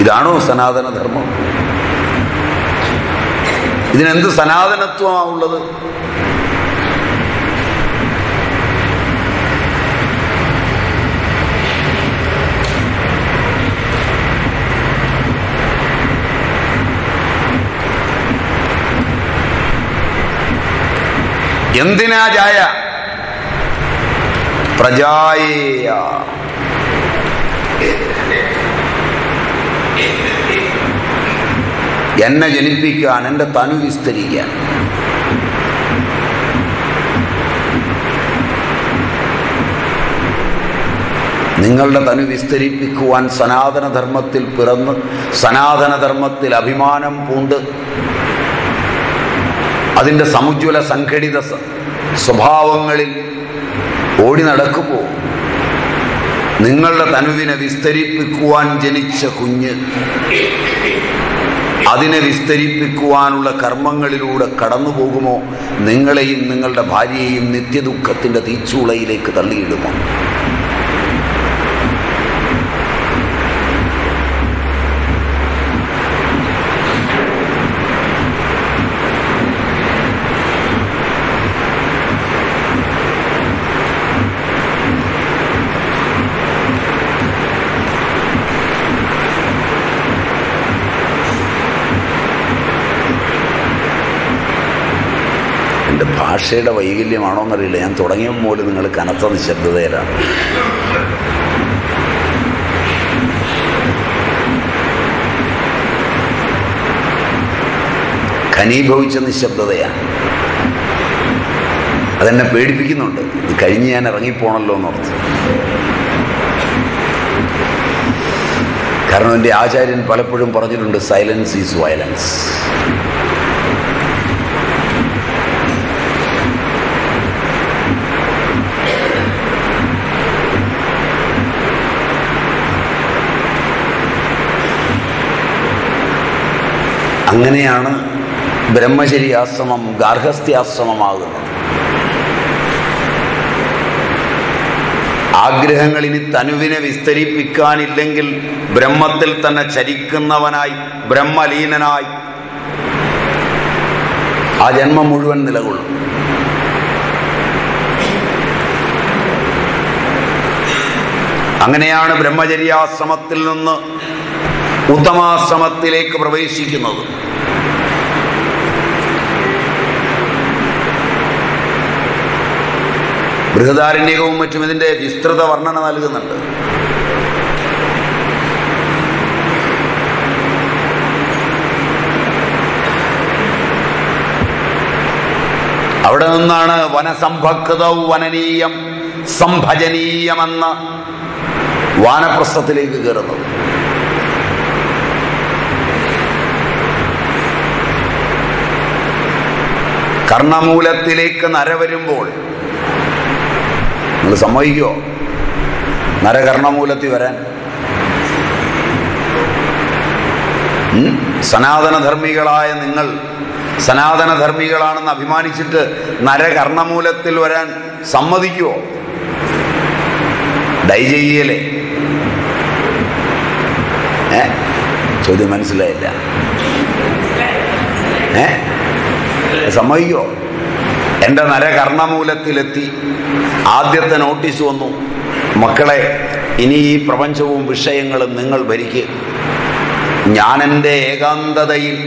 S1: ഇതാണോ സനാതനധർമ്മം? ഇതിനെന്ത് സനാതനത്വമാവുള്ളത് എന്തിനാ ജായ? പ്രജായേയ. എന്നെ ജനിപ്പിക്കാൻ എന്റെ തനു വിസ്തരിക്കാൻ. നിങ്ങളുടെ തനു വിസ്തരിപ്പിക്കുവാൻ സനാതനധർമ്മത്തിൽ പിറന്ന് സനാതനധർമ്മത്തിൽ അഭിമാനം പൂണ്ട് അതിന്റെ സമുജ്വല സംഘടിത സ്വഭാവങ്ങളിൽ ഓടി നടക്കുമ്പോൾ നിങ്ങളുടെ തനുവിനെ വിസ്തരിപ്പിക്കുവാൻ ജനിച്ച കുഞ്ഞ് അതിനെ വിസ്തരിപ്പിക്കുവാനുള്ള കർമ്മങ്ങളിലൂടെ കടന്നു പോകുമോ നിങ്ങളെയും നിങ്ങളുടെ ഭാര്യയെയും നിത്യദുഃഖത്തിന്റെ തീച്ചുളയിലേക്ക് തള്ളിയിടുമോ എന്റെ ഭാഷയുടെ വൈകല്യമാണോ എന്നറിയില്ല. ഞാൻ തുടങ്ങിയപ്പോൾ പോലും നിങ്ങൾ കനത്ത നിശബ്ദതയിലാണ്. ഖനീഭവിച്ച നിശബ്ദതയാണ്. അതെന്നെ പേടിപ്പിക്കുന്നുണ്ട്. ഇത് കഴിഞ്ഞ് ഞാൻ ഇറങ്ങിപ്പോണല്ലോ എന്നോർത്ത്. കാരണം എന്റെ ആചാര്യൻ പലപ്പോഴും പറഞ്ഞിട്ടുണ്ട് സൈലൻസ് ഈസ് വയലൻസ് അങ്ങനെയാണ് ബ്രഹ്മചര്യാശ്രമം ഗാർഹസ്ഥ്യാശ്രമമാകുന്നത് ആഗ്രഹങ്ങൾ ഇനി തനുവിനെ വിസ്തരിപ്പിക്കാനില്ലെങ്കിൽ ബ്രഹ്മത്തിൽ തന്നെ ചരിക്കുന്നവനായി ബ്രഹ്മലീനനായി ആ ജന്മം മുഴുവൻ നിലകൊള്ളും. അങ്ങനെയാണ് ബ്രഹ്മചര്യാശ്രമത്തിൽ നിന്ന് ഉത്തമാശ്രമത്തിലേക്ക് പ്രവേശിക്കുന്നത്. ബൃഹദാരണ്യകവും മറ്റും ഇതിന്റെ വിസ്തൃത വർണന നൽകുന്നുണ്ട്. അവിടെ നിന്നാണ് വനസംഭക്തൗ വനനീയം സംഭജനീയമെന്ന വാനപ്രസ്ഥത്തിലേക്ക് കയറുന്നത്. കർണമൂലത്തിലേക്ക് നര വരുമ്പോൾ നിങ്ങൾ സമ്മതിക്കോ? നര കർണമൂലത്തിൽ വരാൻ? സനാതനധർമ്മികളായ നിങ്ങൾ സനാതനധർമ്മികളാണെന്ന് അഭിമാനിച്ചിട്ട് നരകർണമൂലത്തിൽ വരാൻ സമ്മതിക്കുമോ ഡൈ ചെയ്യലേ ഏ? ചോദ്യം മനസ്സിലായില്ല. ഏ? സമ്മതിക്കോ എന്റെ നരകർണമൂലത്തിലെത്തി ആദ്യത്തെ നോട്ടീസ് വന്നു. മക്കളെ ഇനി ഈ പ്രപഞ്ചവും വിഷയങ്ങളും നിങ്ങൾ ഭരിക്കുക ഞാൻ എന്റെ ഏകാന്തതയിൽ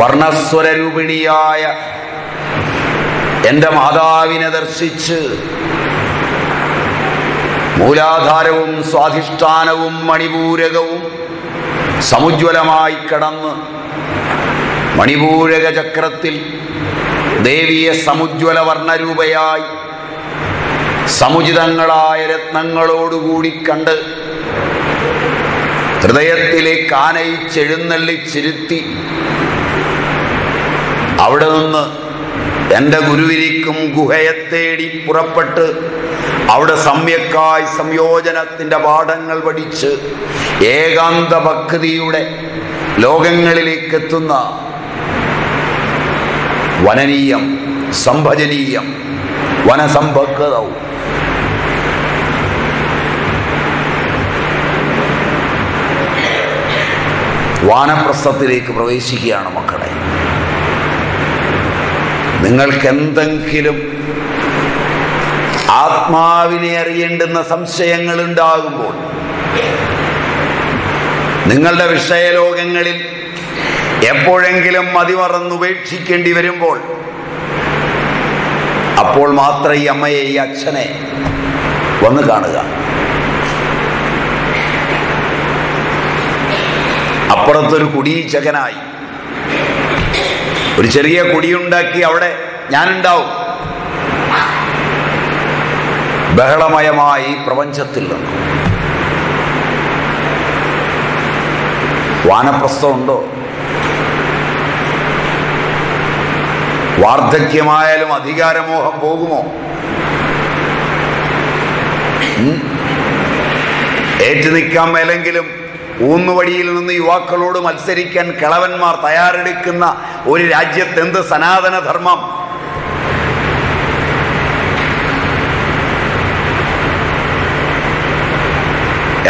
S1: വർണസ്വരൂപിണിയായ എന്റെ മാതാവിനെ ദർശിച്ച് മൂലാധാരവും സ്വാധിഷ്ഠാനവും മണിപൂരകവും സമുജ്വലമായി കടന്ന് മണിപൂരക ചക്രത്തിൽ ദേവിയെ സമുജ്വല വർണരൂപയായി സമുചിതങ്ങളായ രത്നങ്ങളോടുകൂടി കണ്ട് ഹൃദയത്തിലേക്ക് ആനയിച്ചെഴുന്നള്ളിച്ചിരുത്തി അവിടെ നിന്ന് എന്റെ ഗുരുവിരിക്കും ഗുഹയെ തേടി പുറപ്പെട്ട് അവിടെ സമ്യക്കായി സംയോജനത്തിന്റെ പാഠങ്ങൾ പഠിച്ച് ഏകാന്ത ഭക്തിയുടെ ലോകങ്ങളിലേക്ക് എത്തുന്ന വനനീയം സംഭജനീയം വനസമ്പക്കതവും വാനപ്രസ്ഥത്തിലേക്ക് പ്രവേശിക്കുകയാണ് മക്കളെ. നിങ്ങൾക്ക് എന്തെങ്കിലും ആത്മാവിനെ അറിയേണ്ടുന്ന സംശയങ്ങൾ ഉണ്ടാകുമ്പോൾ നിങ്ങളുടെ വിഷയലോകങ്ങളിൽ എപ്പോഴെങ്കിലും മതിമറന്നുപേക്ഷിക്കേണ്ടി വരുമ്പോൾ അപ്പോൾ മാത്രം ഈ അമ്മയെ ഈ അച്ഛനെ വന്ന് കാണുക. അപ്പുറത്തൊരു കുടീച്ചകനായി. ഒരു ചെറിയ കുടിയുണ്ടാക്കി അവിടെ ഞാനുണ്ടാവും. ബഹളമയമായി പ്രപഞ്ചത്തിൽ നിന്ന്. വാനപ്രസ്ഥമുണ്ടോ വാർദ്ധക്യമായാലും അധികാരമോഹം പോകുമോ? ഏറ്റു നിൽക്കാൻ മേലെങ്കിലും ഊന്നുവടിയിൽ നിന്ന് യുവാക്കളോട് മത്സരിക്കാൻ കിളവന്മാർ തയ്യാറെടുക്കുന്ന ഒരു രാജ്യത്തെന്ത് സനാതനധർമ്മം?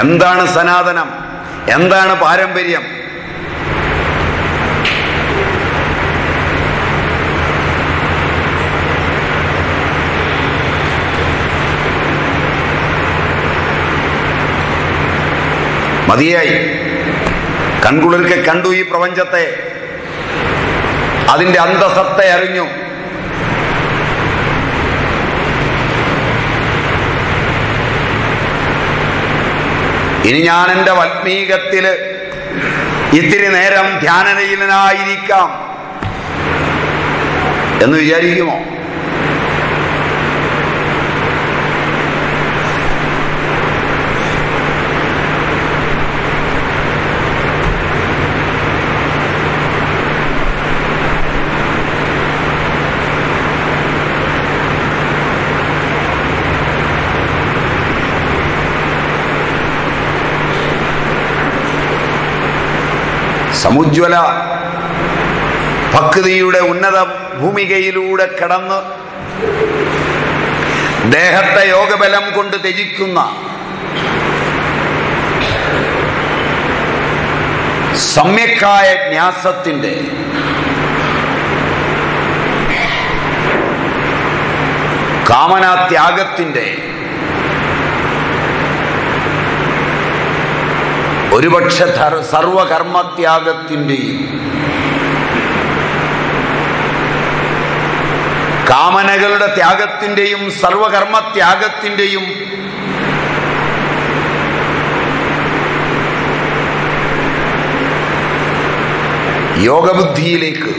S1: എന്താണ് സനാതനം? എന്താണ് പാരമ്പര്യം? മതിയായി. കൺകുളിർക്കെ കണ്ടു ഈ പ്രപഞ്ചത്തെ. അതിന്റെ അന്തസത്തെ അറിഞ്ഞു. ഇനി ഞാൻ എന്റെ വൽമീകത്തിൽ ഇത്തിരി നേരം ധ്യാനനയിലായിരിക്കാം എന്ന് വിചാരിക്കുമോ? സമുജ്വല ഭക്തിയുടെ ഉന്നത ഭൂമികയിലൂടെ കടന്ന് ദേഹത്തെ യോഗബലം കൊണ്ട് ത്യജിക്കുന്ന സമ്യക്കായ ന്യാസത്തിന്റെ കാമനാത്യാഗത്തിന്റെ ഒരുപക്ഷെ സർവകർമ്മത്യാഗത്തിന്റെയും കാമനകളുടെ ത്യാഗത്തിന്റെയും സർവകർമ്മത്യാഗത്തിന്റെയും യോഗബുദ്ധിയിലേക്ക്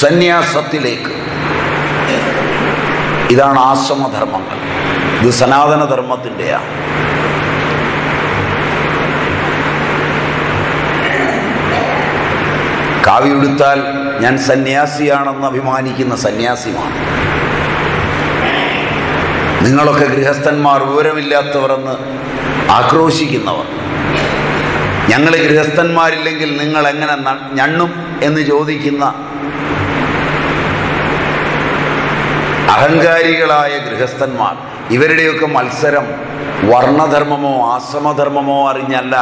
S1: സന്യാസത്തിലേക്ക്. ഇതാണ് ആശ്രമധർമ്മങ്ങൾ. ഇത് സനാതനധർമ്മത്തിന്റെയാണ് കാവി ഉടുത്താൽ ഞാൻ സന്യാസിയാണെന്ന് അഭിമാനിക്കുന്ന സന്യാസിമാണ് നിങ്ങളൊക്കെ ഗൃഹസ്ഥന്മാർ വിവരമില്ലാത്തവരെന്ന് ആക്രോശിക്കുന്നവർ. ഞങ്ങൾ ഗൃഹസ്ഥന്മാരില്ലെങ്കിൽ നിങ്ങൾ എങ്ങനെ ഞണ്ണും എന്ന് ചോദിക്കുന്ന അഹങ്കാരികളായ ഗൃഹസ്ഥന്മാർ. ഇവരുടെയൊക്കെ മത്സരം വർണധർമ്മമോ ആശ്രമധർമ്മമോ അറിഞ്ഞല്ല.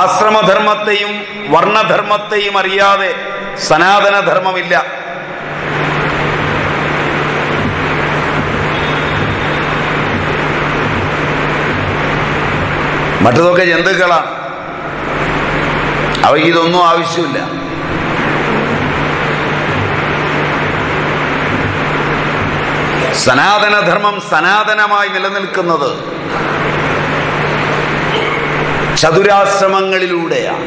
S1: ആശ്രമധർമ്മത്തെയും വർണധർമ്മത്തെയും അറിയാതെ സനാതനധർമ്മമില്ല. മറ്റതൊക്കെ ജന്തുക്കളാണ്. അവ ഇതൊന്നും ആവശ്യമില്ല. സനാതനധർമ്മം സനാതനമായി നിലനിൽക്കുന്നത് ചതുരാശ്രമങ്ങളിലൂടെയാണ്.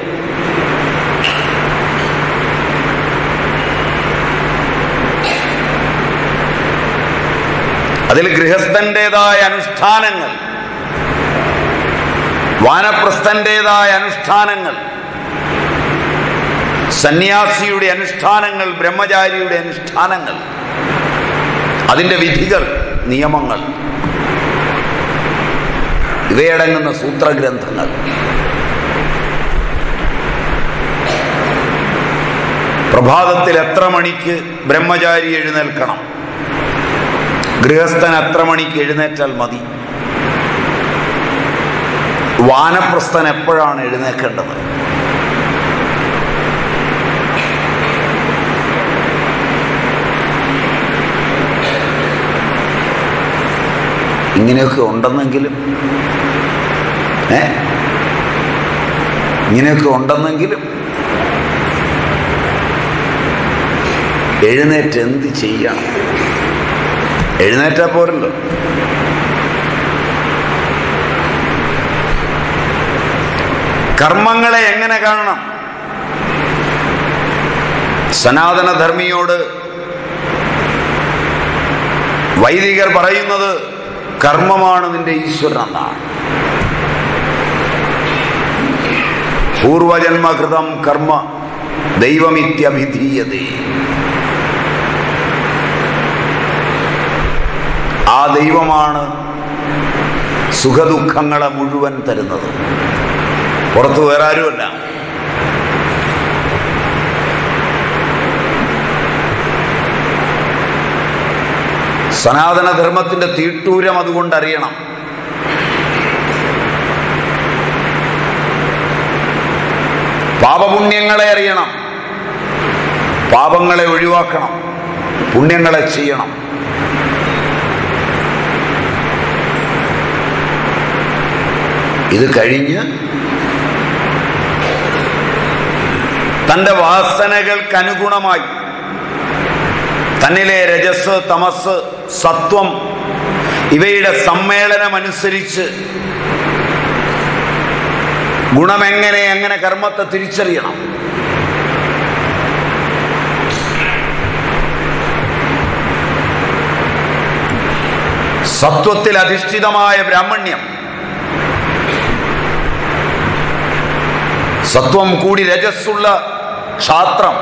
S1: അതിൽ ഗൃഹസ്ഥന്റേതായ അനുഷ്ഠാനങ്ങൾ വാനപ്രസ്ഥന്റേതായ അനുഷ്ഠാനങ്ങൾ സന്യാസിയുടെ അനുഷ്ഠാനങ്ങൾ ബ്രഹ്മചാരിയുടെ അനുഷ്ഠാനങ്ങൾ അതിന്റെ വിധികൾ നിയമങ്ങൾ ഇവയടങ്ങുന്ന സൂത്രഗ്രന്ഥങ്ങൾ. പ്രഭാതത്തിൽ എത്ര മണിക്ക് ബ്രഹ്മചാരി എഴുന്നേൽക്കണം? ഗൃഹസ്ഥൻ എത്ര മണിക്ക് എഴുന്നേറ്റാൽ മതി? വാനപ്രസ്ഥൻ എപ്പോഴാണ് എഴുന്നേൽക്കേണ്ടത് ഇങ്ങനെയൊക്കെ ഉണ്ടെന്നെങ്കിലും ഏ? ഇങ്ങനെയൊക്കെ ഉണ്ടെന്നെങ്കിലും എഴുന്നേറ്റ് എന്ത് ചെയ്യണം എഴുന്നേറ്റാ പോരല്ലോ. കർമ്മങ്ങളെ എങ്ങനെ കാണണം? സനാതനധർമ്മിയോട് വൈദികർ പറയുന്നത് കർമ്മമാണ് നിന്റെ ഈശ്വരൻ എന്നാണ്. പൂർവജന്മകൃതം കർമ്മ ദൈവമിത്യഭിധീയതേ. ആ ദൈവമാണ് സുഖദുഃഖങ്ങളെ മുഴുവൻ തരുന്നത്. പുറത്ത് വേറെ ആരുമല്ല. സനാതനധർമ്മത്തിന്റെ തീട്ടൂരം അതുകൊണ്ട് അറിയണം പാപപുണ്യങ്ങളെ അറിയണം. പാപങ്ങളെ ഒഴിവാക്കണം. പുണ്യങ്ങളെ ചെയ്യണം. ഇത് കഴിഞ്ഞ് തന്റെ വാസനകൾക്കനുഗുണമായി തന്നിലെ രജസ് തമസ് സത്വം ഇവയുടെ സമ്മേളനമനുസരിച്ച് ഗുണമെങ്ങനെ എങ്ങനെ കർമ്മത്തെ തിരിച്ചറിയണം? സത്വത്തിൽ അധിഷ്ഠിതമായ ബ്രാഹ്മണ്യം സത്വം കൂടി രജസ്സുള്ള ക്ഷാത്രം.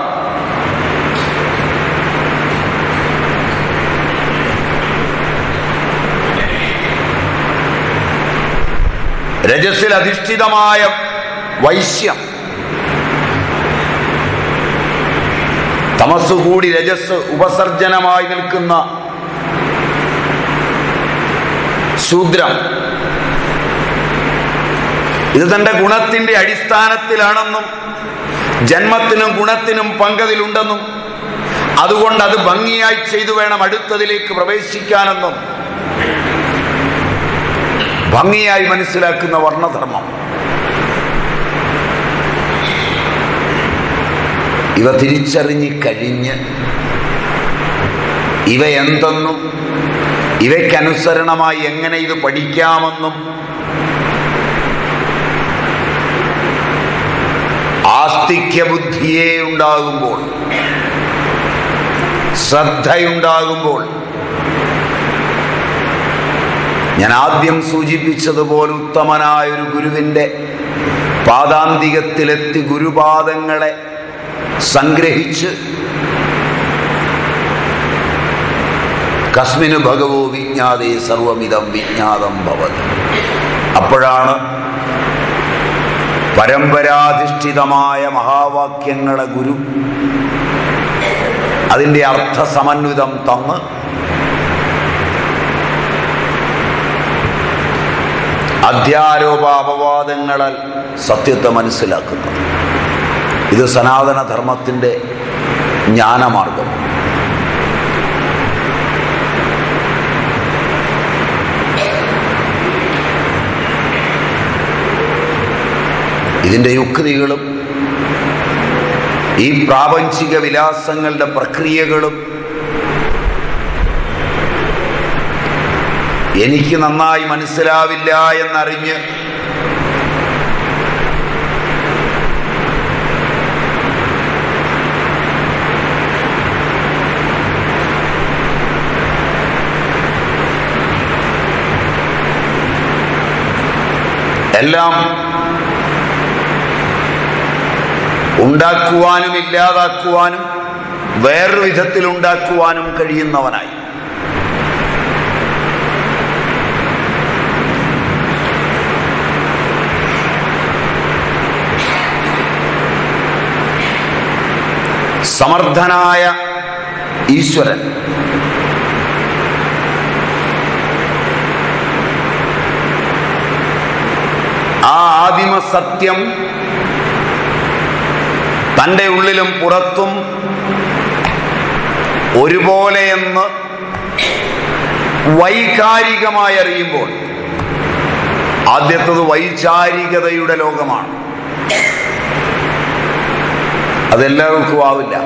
S1: രജസ്സിൽ അധിഷ്ഠിതമായ വൈശ്യം. തമസ് കൂടി രജസ് ഉപസർജനമായി നിൽക്കുന്ന ശൂദ്രം ഇത് തന്റെ ഗുണത്തിന്റെ അടിസ്ഥാനത്തിലാണെന്നും ജന്മത്തിനും ഗുണത്തിനും പങ്കതിലുണ്ടെന്നും അതുകൊണ്ട് അത് ഭംഗിയായി ചെയ്തു വേണം അടുത്തതിലേക്ക് പ്രവേശിക്കാനെന്നും ഭംഗിയായി മനസ്സിലാക്കുന്ന വർണധർമ്മം. ഇവ തിരിച്ചറിഞ്ഞ് കഴിഞ്ഞ് ഇവ എന്തെന്നും ഇവയ്ക്കനുസരണമായി എങ്ങനെ ഇത് പഠിക്കാമെന്നും ആസ്തിക്യ ബുദ്ധിയെ ഉണ്ടാകുമ്പോൾ ശ്രദ്ധയുണ്ടാകുമ്പോൾ. ഞാൻ ആദ്യം സൂചിപ്പിച്ചതുപോലെ ഉത്തമനായൊരു ഗുരുവിന്റെ പാദാന്തികത്തിലെത്തി ഗുരുപാദങ്ങളെ സംഗ്രഹിച്ച് കസ്മിന് ഭഗവോ വിജ്ഞാതേ സർവമിതം വിജ്ഞാതം ഭവതി. അപ്പോഴാണ് പരമ്പരാധിഷ്ഠിതമായ മഹാവാക്യങ്ങളെ ഗുരു അതിന്റെ അർത്ഥസമന്വിതം തന്ന് അധ്യാരോപാപവാദങ്ങളെ സത്യത്തെ മനസ്സിലാക്കുന്നത്. ഇത് സനാതനധർമ്മത്തിന്റെ ജ്ഞാനമാർഗം ഇതിന്റെ യുക്തികളും ഈ പ്രാപഞ്ചിക വിലാസങ്ങളുടെ പ്രക്രിയകളും എനിക്ക് നന്നായി മനസ്സിലാവില്ല എന്നറിഞ്ഞ് എല്ലാം ഉണ്ടാക്കുവാനും ഇല്ലാതാക്കുവാനും വേറൊരു വിധത്തിൽ ഉണ്ടാക്കുവാനും കഴിയുന്നവനായി. സമർത്ഥനായ ഈശ്വരൻ. ആ ആദിമ സത്യം തന്റെ ഉള്ളിലും പുറത്തും ഒരുപോലെയെന്ന് വൈകാരികമായി അറിയുമ്പോൾ ആദ്യത്തത് വൈചാരികതയുടെ ലോകമാണ്. അതെല്ലാവർക്കും ആവില്ല.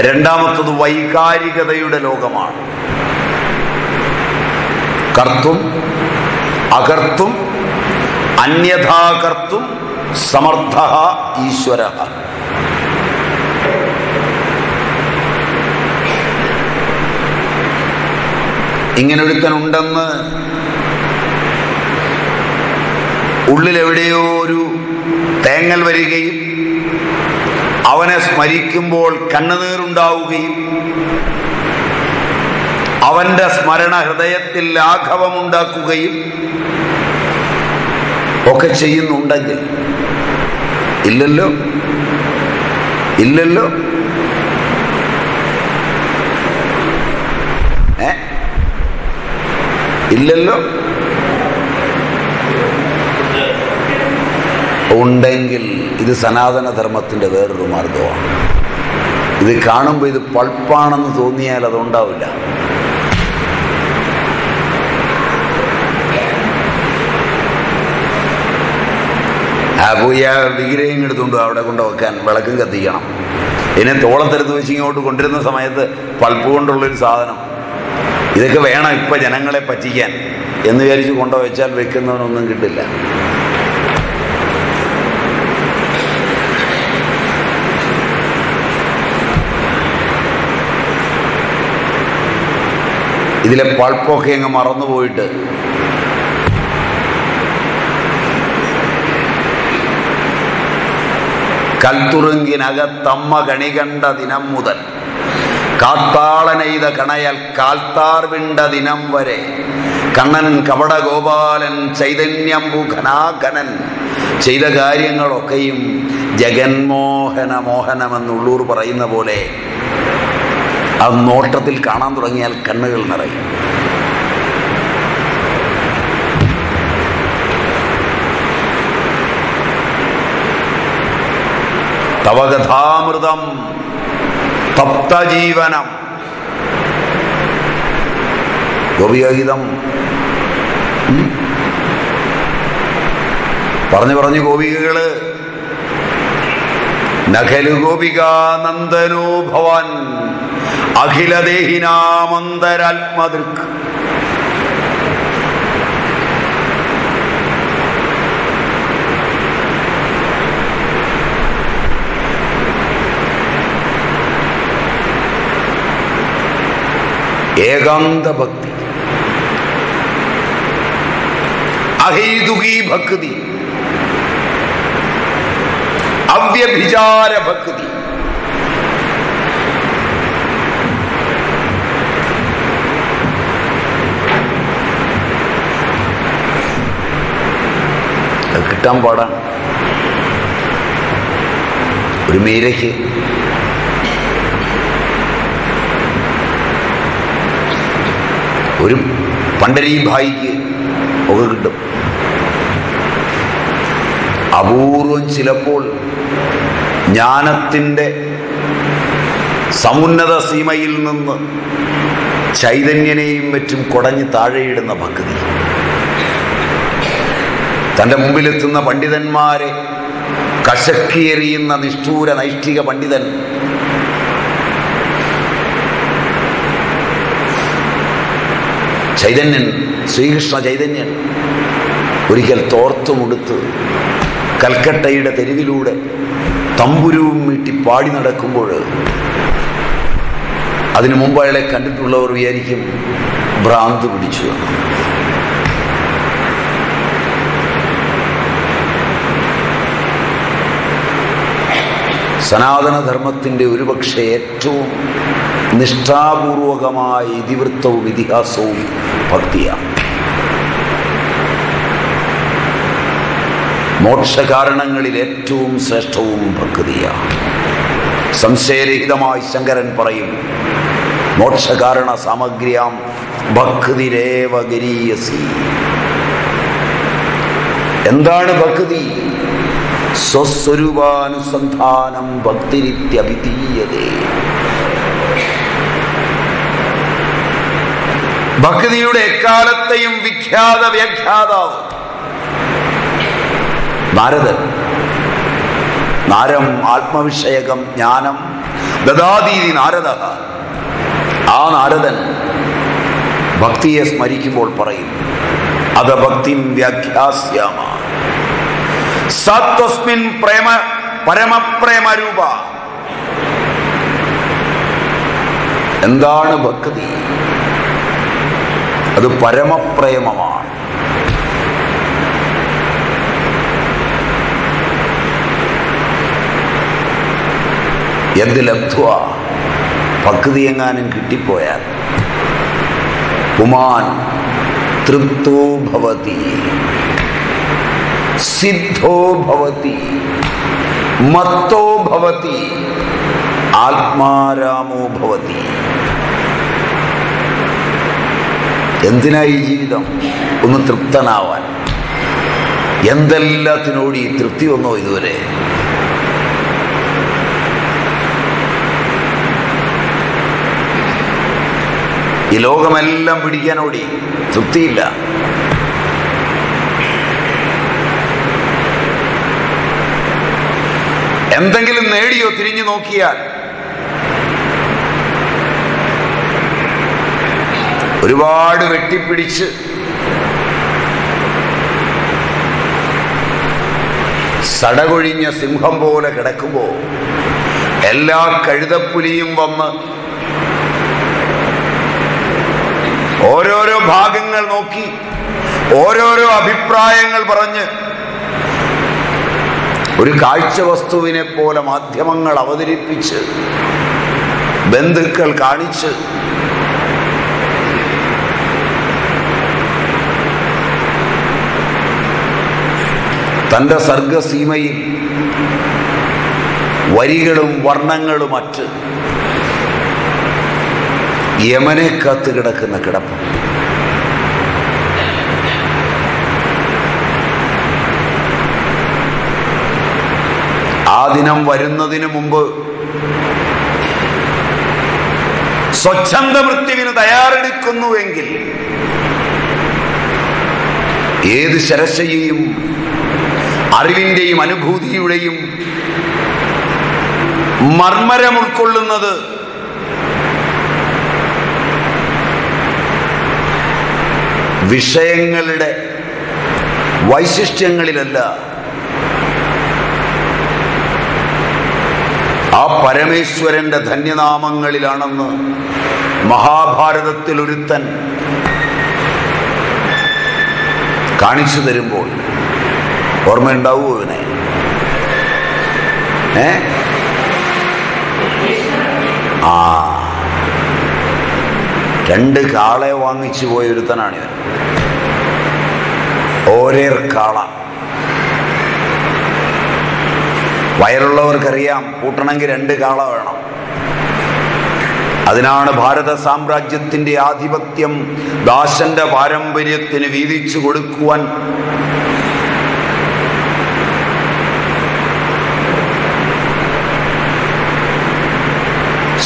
S1: രണ്ടാമത്തത് വൈകാരികതയുടെ ലോകമാണ്. കർത്തും അകർത്തും അന്യഥാകർത്തും സമർത്ഥ ഈശ്വര. ഇങ്ങനൊരുത്തനുണ്ടെന്ന് ഉള്ളിലെവിടെയോ ഒരു തേങ്ങൽ വരികയും അവനെ സ്മരിക്കുമ്പോൾ കണ്ണുനീറുണ്ടാവുകയും അവന്റെ സ്മരണ ഹൃദയത്തിൽ ലാഘവമുണ്ടാക്കുകയും ഒക്കെ ചെയ്യുന്നുണ്ടെങ്കിൽ ഇല്ലല്ലോ. ഇല്ലല്ലോ. ഏ? ഇല്ലല്ലോ. ഉണ്ടെങ്കിൽ ഇത് സനാതനധർമ്മത്തിന്റെ വേറൊരു മാർഗമാണ് ഇത് കാണുമ്പോൾ ഇത് പൾപ്പാണെന്ന് തോന്നിയാൽ അതുണ്ടാവില്ല. പോയി ആ വിഗ്രഹം എടുത്തുകൊണ്ട് അവിടെ കൊണ്ട് വെക്കാൻ വിളക്കും കത്തിക്കണം. ഇനി തോളത്തെടുത്ത് വെച്ച് ഇങ്ങോട്ട് കൊണ്ടിരുന്ന സമയത്ത് പൾപ്പ് കൊണ്ടുള്ളൊരു സാധനം. ഇതൊക്കെ വേണം ഇപ്പൊ ജനങ്ങളെ പറ്റിക്കാൻ. എന്ന് വിചാരിച്ച് കൊണ്ടുവച്ചാൽ വെക്കുന്നവനൊന്നും കിട്ടില്ല. ഇതിലെ പൾപ്പൊക്കെ അങ്ങ് മറന്നുപോയിട്ട് കൽത്തുറുങ്കിനകത്തമ്മ കണി കണ്ട ദിനം മുതൽ കാത്താളനെയ്ത കണയൽ കാൽത്താർ വിണ്ട ദിനം വരെ കണ്ണൻ കപട ഗോപാലൻ ചൈതന്യംബു ഘനാഘനൻ ചെയ്ത കാര്യങ്ങളൊക്കെയും ജഗന്മോഹന മോഹനമെന്ന് ഉള്ളൂർ പറയുന്ന പോലെ അത് നോട്ടത്തിൽ കാണാൻ തുടങ്ങിയാൽ കണ്ണുകൾ നിറയും. തവകഥാമൃതം തപ്തജീവനം. ജീവനം ഉം. പറഞ്ഞു പറഞ്ഞു ഗോപികകൾ നഖലു ഗോപികാനന്ദനോ ഭവാൻ അഖിലദേഹിനാമന്തരാത്മദൃക് ഏകാന്ത ഭക്തി അഹൈതുകീ ഭക്തി. അവ്യഭിചാര ഭക്തി അത് കിട്ടാൻ പാടാണ് ഒരു മീരയ്ക്ക് ഒരു പണ്ടരീഭായിക്ക് ഒക്കെ കിട്ടും. അപൂർവം ചിലപ്പോൾ ജ്ഞാനത്തിന്റെ സമുന്നത സീമയിൽ നിന്ന് ചൈതന്യനെയും മറ്റും കുടഞ്ഞ് താഴെയിടുന്ന ഭക്തി. തന്റെ മുമ്പിലെത്തുന്ന പണ്ഡിതന്മാരെ കശക്കിയെറിയുന്ന നിഷ്ഠൂര നൈഷ്ഠിക പണ്ഡിതൻ ചൈതന്യൻ ശ്രീകൃഷ്ണ ചൈതന്യൻ ഒരിക്കൽ തോർത്തുമുടുത്ത് കൽക്കട്ടയുടെ തെരുവിലൂടെ തമ്പുരുവും മീട്ടി പാടി നടക്കുമ്പോൾ അതിനു മുമ്പ് അയാളെ കണ്ടിട്ടുള്ളവർ വിചാരിക്കും ഭ്രാന്ത് പിടിച്ചു സനാതനധർമ്മത്തിന്റെ ഒരുപക്ഷെ ഏറ്റവും നിഷ്ഠാപൂർവകമായ ഇതിവൃത്തവും ഇതിഹാസവും ഭക്തിയാണ്. മോക്ഷകാരണങ്ങളിൽ ഏറ്റവും ശ്രേഷ്ഠവും ഭക്തിയാണ് സംശയരഹിതമായി ശങ്കരൻ പറയും മോക്ഷകാരണ സാമഗ്രിയാം ഭക്തിരേവ ഗരീയസി എന്താണ് ഭക്തി? സ്വസ്വരൂപാനുസന്ധാനം ഭക്തിരിത്യഭിതീയതേ. ഭക്തിയുടെ എക്കാലത്തെയും വിഖ്യാത വ്യാഖ്യാതാവ് നാരദൻ. നാരം ആത്മവിഷയകം ജ്ഞാനം ദദാതീതി നാരദ. ആ നാരദൻ ഭക്തിയെ സ്മരിക്കുമ്പോൾ പറയും അത ഭക്തി വ്യാഖ്യാസ്യാമ. സത്വസ്മിൻ പ്രേമ പരമപ്രേമരൂപ. എന്താണ് ഭക്തി? അത് പരമപ്രേമമാണ്. എന്ത് ലബ്ധ്വ? ഭക്തി എങ്ങാനും കിട്ടിപ്പോയാൽ പുമാൻ തൃപ്തോ ഭവതി. സിദ്ധോ ഭവതി മത്തോ ഭവതി ആത്മാരാമോ ഭവതി. എന്തിനാ ഈ ജീവിതം? ഒന്ന് തൃപ്തനാവാൻ. എന്തെല്ലാത്തിനോട് ഈ തൃപ്തി വന്നോ ഇതുവരെ? ഈ ലോകമെല്ലാം പിടിക്കാനോടി തൃപ്തിയില്ല. എന്തെങ്കിലും നേടിയോ തിരിഞ്ഞു നോക്കിയാൽ ഒരുപാട് വെട്ടിപ്പിടിച്ച് സടകൊഴിഞ്ഞ സിംഹം പോലെ കിടക്കുമ്പോ എല്ലാ കഴുതപ്പുലിയും വന്ന് ഓരോരോ ഭാഗങ്ങൾ നോക്കി ഓരോരോ അഭിപ്രായങ്ങൾ പറഞ്ഞ് ഒരു കാഴ്ചവസ്തുവിനെ പോലെ മാധ്യമങ്ങൾ അവതരിപ്പിച്ച് ബന്ധുക്കൾ കാണിച്ച് തന്റെ സർഗസീമയിൽ വരികളും വർണങ്ങളും അറ്റ് യമനെ കാത്തു കിടക്കുന്ന കിടപ്പ് ആ ദിനം വരുന്നതിന് മുമ്പ് സ്വച്ഛന്ത മൃത്യുവിന് തയ്യാറെടുക്കുന്നുവെങ്കിൽ ഏത് ശരശയെയും അറിവിന്റെയും അനുഭൂതിയുടെയും മർമ്മരം ഉൾക്കൊള്ളുന്നത് വിഷയങ്ങളുടെ വൈശിഷ്ട്യങ്ങളിലല്ല. ആ പരമേശ്വരന്റെ ധന്യനാമങ്ങളിലാണെന്ന് മഹാഭാരതത്തിൽ ഒരുത്തൻ കാണിച്ചു തരുമ്പോൾ ഓർമ്മയുണ്ടാവുമോ ഇവനെ ഏ? ആ. രണ്ട് കാളെ വാങ്ങിച്ചു പോയ ഒരുത്തനാണിവൻ ഓരേർ കാള. വയറുള്ളവർക്കറിയാം കൂട്ടണമെങ്കിൽ രണ്ട് കാള വേണം. അതിനാണ് ഭാരത സാമ്രാജ്യത്തിന്റെ ആധിപത്യം ദാസന്റെ പാരമ്പര്യത്തിന് വീതിച്ചു കൊടുക്കുവാൻ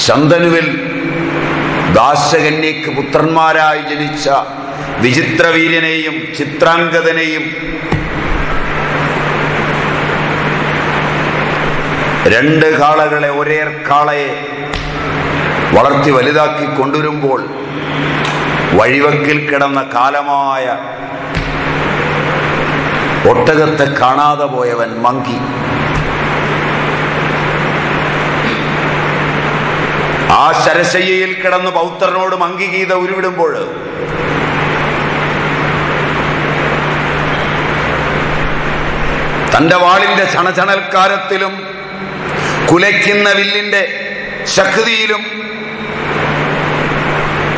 S1: ശന്തനുവിൽ ദാശകന്യക്ക് പുത്രന്മാരായി ജനിച്ച വിചിത്രവീര്യനെയും ചിത്രാംഗതനെയും രണ്ട് കാളകളെ ഒരേ കാളയെ വളർത്തി വലുതാക്കി കൊണ്ടുവരുമ്പോൾ വഴിവക്കിൽ കിടന്ന കാലമായ ഒട്ടകത്തെ കാണാതെ പോയവൻ മങ്കി. ആ ശരശയ്യയിൽ കിടന്ന് പൗത്രനോട് മങ്കി ഗീത ഉരുവിടുമ്പോൾ തന്റെ വാളിന്റെ ചണചണൽക്കാരത്തിലും കുലയ്ക്കുന്ന വില്ലിന്റെ ശക്തിയിലും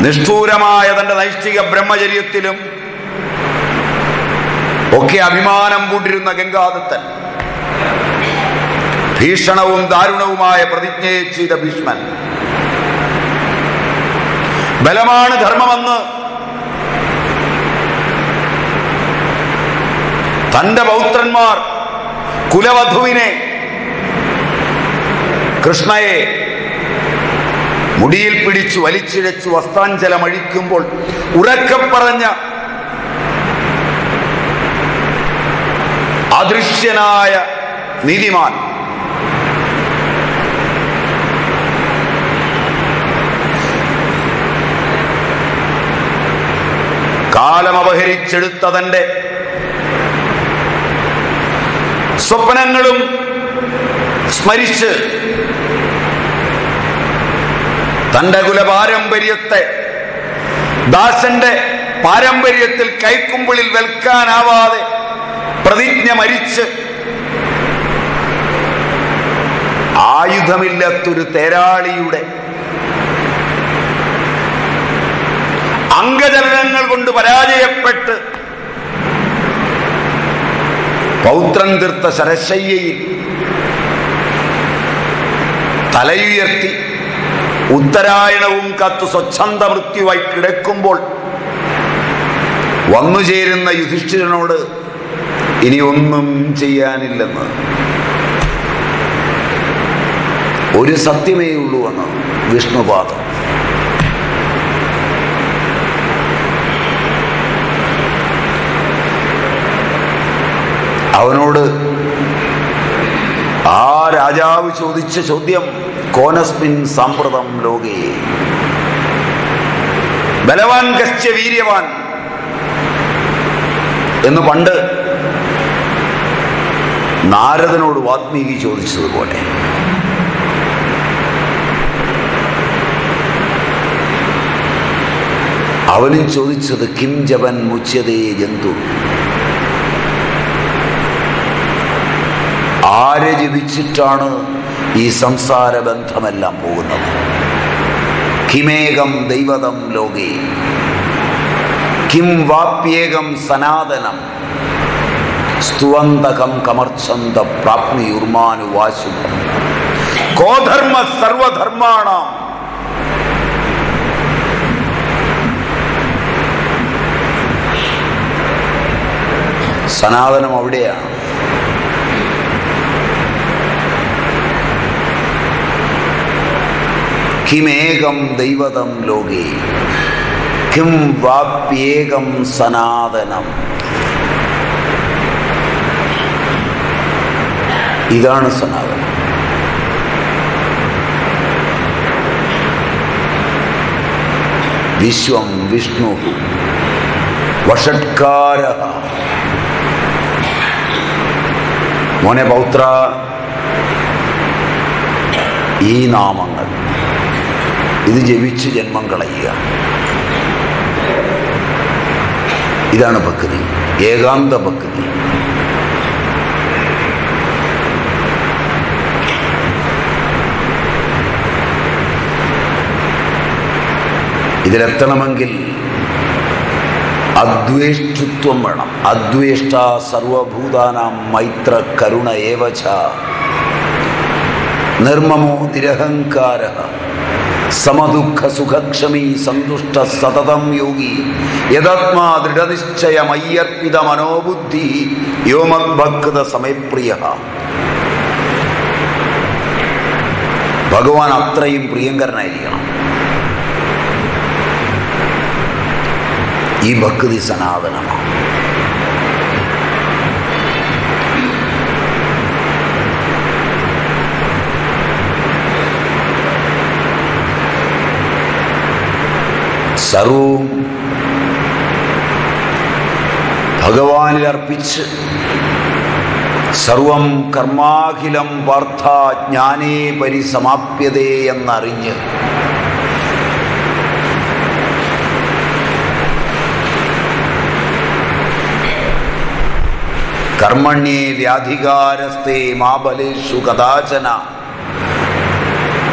S1: നിഷ്ഠൂരമായ തന്റെ നൈഷ്ഠിക ബ്രഹ്മചര്യത്തിലും ഒക്കെ അഭിമാനം കൂട്ടിരുന്ന ഗംഗാദത്തൻ ഭീഷണവും ദാരുണവുമായ പ്രതിജ്ഞയെ ചെയ്ത ഭീഷ്മൻ. ബലമാണ് ധർമ്മമെന്ന് തന്റെ പൗത്രന്മാർ കുലവധുവിനെ കൃഷ്ണയെ മുടിയിൽ പിടിച്ചു വലിച്ചിഴച്ചു വസ്ത്രാഞ്ചലം അഴിക്കുമ്പോൾ ഉറക്കം പറഞ്ഞ അദൃശ്യനായ നീതിമാൻ കാലം അപഹരിച്ചെടുത്തതന്റെ സ്വപ്നങ്ങളും സ്മരിച്ച് തന്റെ കുലപാരമ്പര്യത്തെ ദാസന്റെ പാരമ്പര്യത്തിൽ കൈക്കുമ്പിളിൽ വെൽക്കാനാവാതെ പ്രതിജ്ഞ മരിച്ച് ആയുധമില്ലാത്തൊരു തേരാളിയുടെ അംഗചലനങ്ങൾ കൊണ്ട് പരാജയപ്പെട്ട് പൗത്രൻ തീർത്ത ശരശയ്യയിൽ തലയുയർത്തി ഉത്തരായണവും കത്ത് സ്വച്ഛന്ത മൃത്യുവായി കിടക്കുമ്പോൾ വന്നുചേരുന്ന യുധിഷ്ഠിരനോട് ഇനി ഒന്നും ചെയ്യാനില്ലെന്ന്. ഒരു സത്യമേ ഉള്ളൂ എന്ന് വിഷ്ണുപാദം. അവനോട് ആ രാജാവ് ചോദിച്ച ചോദ്യം കോനസ്മിൻ സാമ്പ്രതം ലോകേ. ബലവാൻ കശ്ച വീര്യവാൻ. എന്ന് പണ്ട് നാരദനോട് വാത്മീകി ചോദിച്ചതുപോലെ. അവനും ചോദിച്ചത് കിം ജവൻ മുച്ചതേ ജന്തു. ആരെ ജപിച്ചിട്ടാണ് ഈ സംസാര ബന്ധമെല്ലാം പോകുന്നത്. കിമേകം ദൈവതം ലോകേ. കിം വാപ്യേകം സനാതനം. സ്തുവന്തകം കമർച്ചന്ത പ്രാപ്തിയുർമാനുവാശു കോധർമ്മ സർവധർമാണ. സനാതനം അവിടെയാണ്. കിമേകം ദൈവതം ലോകേ? കിം വാപ്യേകം സനാതനം? ഇതാണ് സനാതനം. വിശ്വം വിഷ്ണു വഷട്കാര മോനെ പൗത്ര ഈ നാമങ്ങൾ. ഇത് ജപിച്ച് ജന്മം കളയുക. ഇതാണ് ഭക്തി. ഏകാന്ത ഭക്തി. ഇതിലെത്തണമെങ്കിൽ അദ്വേഷ്ടത്വം വേണം. അദ്വേഷ്ട സർവഭൂതാനാം മൈത്ര കരുണ ഏവച. നിർമ്മമോ നിരഹങ്കാര. സമദുഃഖ സുഖക്ഷമി സന്തുഷ്ട സതതം യോഗി. യഥാത്മാ ദൃഢനിശ്ചയമയ്യർപ്പിത മനോബുദ്ധി യോമദ്ഭക്ത സമയപ്രിയ ഭഗവാൻ അത്രയും പ്രിയങ്കരനായിരിക്കണം. ഈ ഭക്തി സനാതനമാണ്. സർവവും ഭഗവാനിൽ അർപ്പിച്ച് സർവം കർമാഖിലം പാർത്ഥ ജ്ഞാനേ പരിസമാപ്യതേ എന്നറിഞ്ഞ് കർമ്മണ്യേ വ്യാധികാരസ്തേ മാബലേഷു കഥാചന.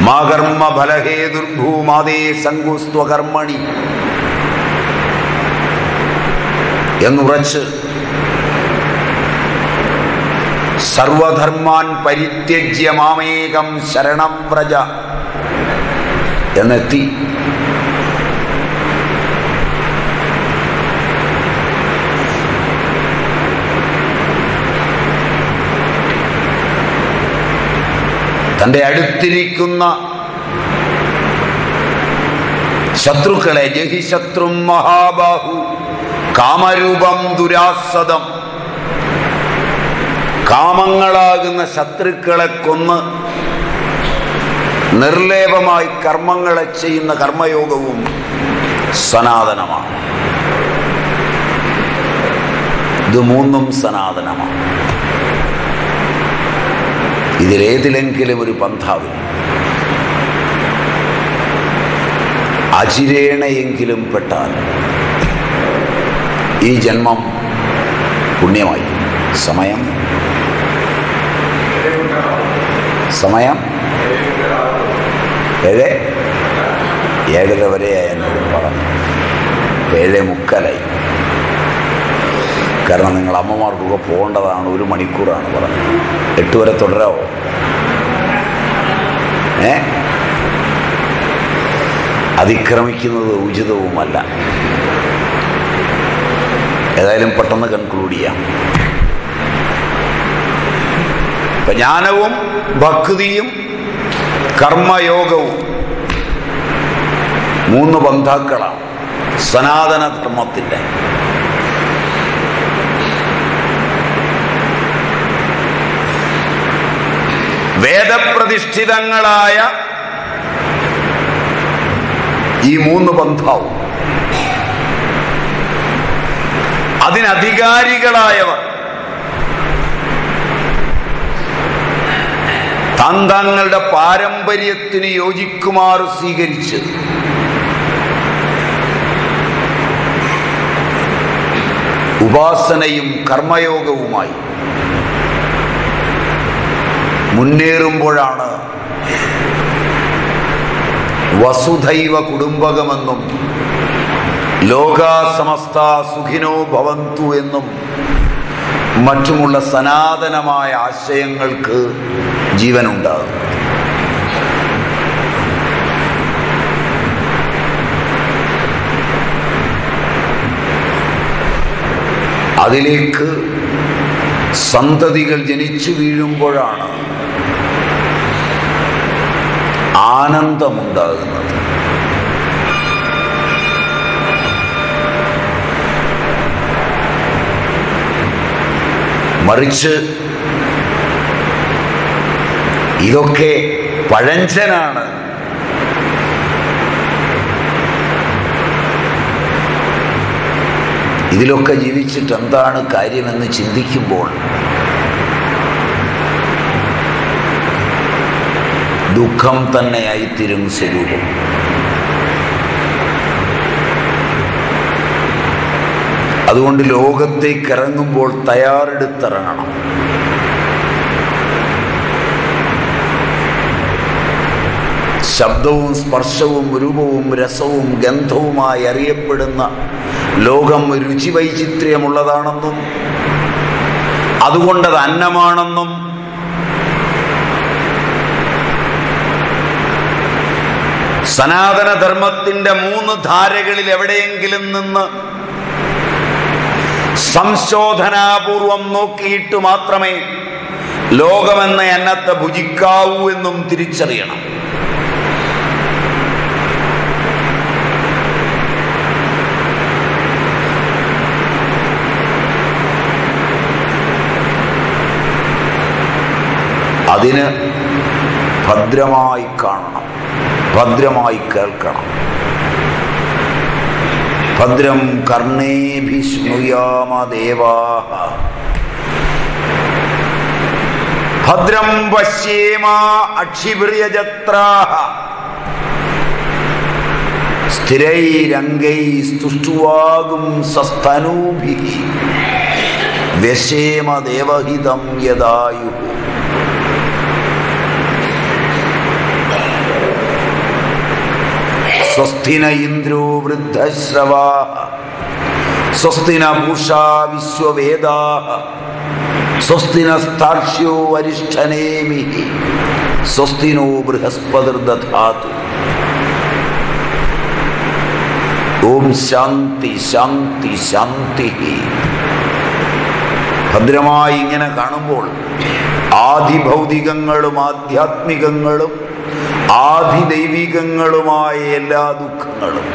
S1: മാ കർമ്മ ഫലഹേതുർഭൂമാതേ സങ്കുസ്ത്വകർമ്മണി എന്നുറച്ച് സർവധർമാൻ പരിത്യജ്യ മാമേകം ശരണം വ്രജ എന്നെത്തി. തന്റെ അടുത്തിരിക്കുന്ന ശത്രുക്കളെ ജഹി ശത്രും മഹാബാഹു കാമരൂപം ദുരാസദം. കാമങ്ങളാകുന്ന ശത്രുക്കളെ കൊന്ന് നിർലേപമായി കർമ്മങ്ങളെ ചെയ്യുന്ന കർമ്മയോഗവും സനാതനമാണ്. ഇത് മൂന്നും സനാതനമാണ്. ഇതിലേതിലെങ്കിലും ഒരു പന്ഥാവ്. അചിരേണയെങ്കിലും പെട്ടാൽ ഈ ജന്മം പുണ്യമായി. സമയം? സമയം? ഏഴ്? ഏഴര വരെ എന്നോട് പറഞ്ഞു. ഏഴ് മുക്കാലായി. കാരണം നിങ്ങൾ അമ്മമാർക്കൊക്കെ പോകേണ്ടതാണ് ഒരു മണിക്കൂറാണ് പറഞ്ഞത്. എട്ട് വരെ തുടരാവോ? ഏ? അതിക്രമിക്കുന്നത് ഉചിതവുമല്ല. ഏതായാലും പെട്ടെന്ന് കൺക്ലൂഡ് ചെയ്യാം. ജ്ഞാനവും ഭക്തിയും കർമ്മയോഗവും മൂന്ന് ബന്ധാക്കളാണ് സനാതന ധർമ്മത്തിന്റെ വേദപ്രതിഷ്ഠിതങ്ങളായ ഈ മൂന്ന് ബന്ധാവും. അതിനധികാരികളായവർ. തങ്ങളുടെ പാരമ്പര്യത്തിന് യോജിക്കുമാർ സ്വീകരിച്ച് ഉപാസനയും കർമ്മയോഗവുമായി. മുന്നേറുമ്പോഴാണ് വസുധൈവ കുടുംബകമെന്നും ലോകാസമസ്ത സുഖിനോ ഭവന്തു എന്നും മറ്റുമുള്ള സനാതനമായ ആശയങ്ങൾക്ക് ജീവനുണ്ടാകും. അതിലേക്ക് സന്തതികൾ ജനിച്ചു വീഴുമ്പോഴാണ് ആനന്ദമുണ്ടാകുന്നത്. മറിച്ച് ഇതൊക്കെ പഴഞ്ചനാണ്. ഇതിലൊക്കെ ജീവിച്ചിട്ട് എന്താണ് കാര്യമെന്ന് ചിന്തിക്കുമ്പോൾ ദുഃഖം തന്നെയായിത്തീരും സ്വരൂപം. അതുകൊണ്ട് ലോകത്തേക്ക് ഇറങ്ങുമ്പോൾ തയ്യാറെടുത്തിറങ്ങണം. ശബ്ദവും സ്പർശവും രൂപവും രസവും ഗന്ധവുമായി അറിയപ്പെടുന്ന ലോകം രുചി വൈചിത്ര്യമുള്ളതാണെന്നും അതുകൊണ്ടത് അന്നമാണെന്നും സനാതനധർമ്മത്തിന്റെ മൂന്ന് ധാരകളിൽ എവിടെയെങ്കിലും നിന്ന് സംശോധനാപൂർവം നോക്കിയിട്ട് മാത്രമേ ലോകമെന്ന എന്നത്തെ ഭുജിക്കാവൂ എന്നും തിരിച്ചറിയണം. അതിന് ഭദ്രമായി കാണണം. ഭദ്രമായി കേൾക്കണം. ഭദ്രം കർണേഭിഷ്ണുയാമ ദേവാ. ഭദ്രം പശ്യേമ സ്ഥിരൈരംഗൈ സ്തുഷ്ടുവാകും സസ്തനൂഭി. വ്യശേമ ദേവഹിതം യദായു. സ്വസ്തിന ഇന്ദ്രോ വൃദ്ധശ്രവാ. സ്വസ്തിന ഭൂഷാ വിശ്വവേദാ. സ്വസ്തിന വരിഷ്ഠനേമി സ്വസ്തിനോ ബൃഹസ്പതിർദാതു ഓം ശാന്തി ശാന്തി ശാന്തി. ഭദ്രമായി ഇങ്ങനെ കാണുമ്പോൾ ആദിഭൗതികങ്ങളും ആധ്യാത്മികങ്ങളും ആദിദൈവികങ്ങളുമായ എല്ലാ ദുഃഖങ്ങളും.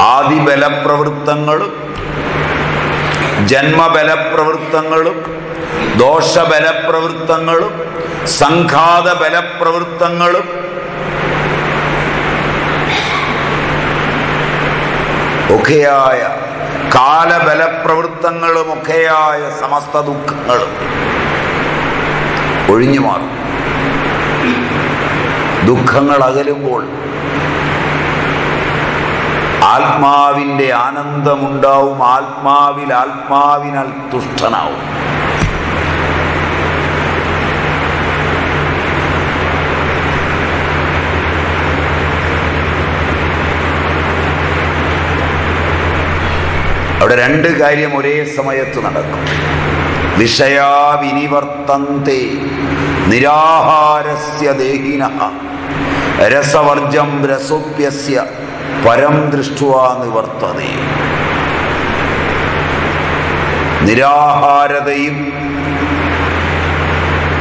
S1: ആദിബലപ്രവൃത്തങ്ങളും ജന്മബലപ്രവൃത്തങ്ങളും ദോഷബലപ്രവൃത്തങ്ങളും സംഘാത ബലപ്രവൃത്തങ്ങളും ഒക്കെയായ കാലബലപ്രവൃത്തങ്ങളുമൊക്കെയായ സമസ്ത ദുഃഖങ്ങളും ഒഴിഞ്ഞു മാറും. ദുഃഖങ്ങൾ അകലുമ്പോൾ ആത്മാവിന്റെ ആനന്ദമുണ്ടാവും. ആത്മാവിൽ ആത്മാവിനാൽ തുഷ്ടനാവും. അവിടെ രണ്ട് കാര്യം ഒരേ സമയത്ത് നടക്കും. വിഷയാവിനിവർത്തന്തെ നിരാഹാരസ്യ ദേഹിന. രസവർജം രസോപ്യസ്യ പരം ദൃഷ്ടുവാ നിവർത്തതേ. നിരാഹാരതയും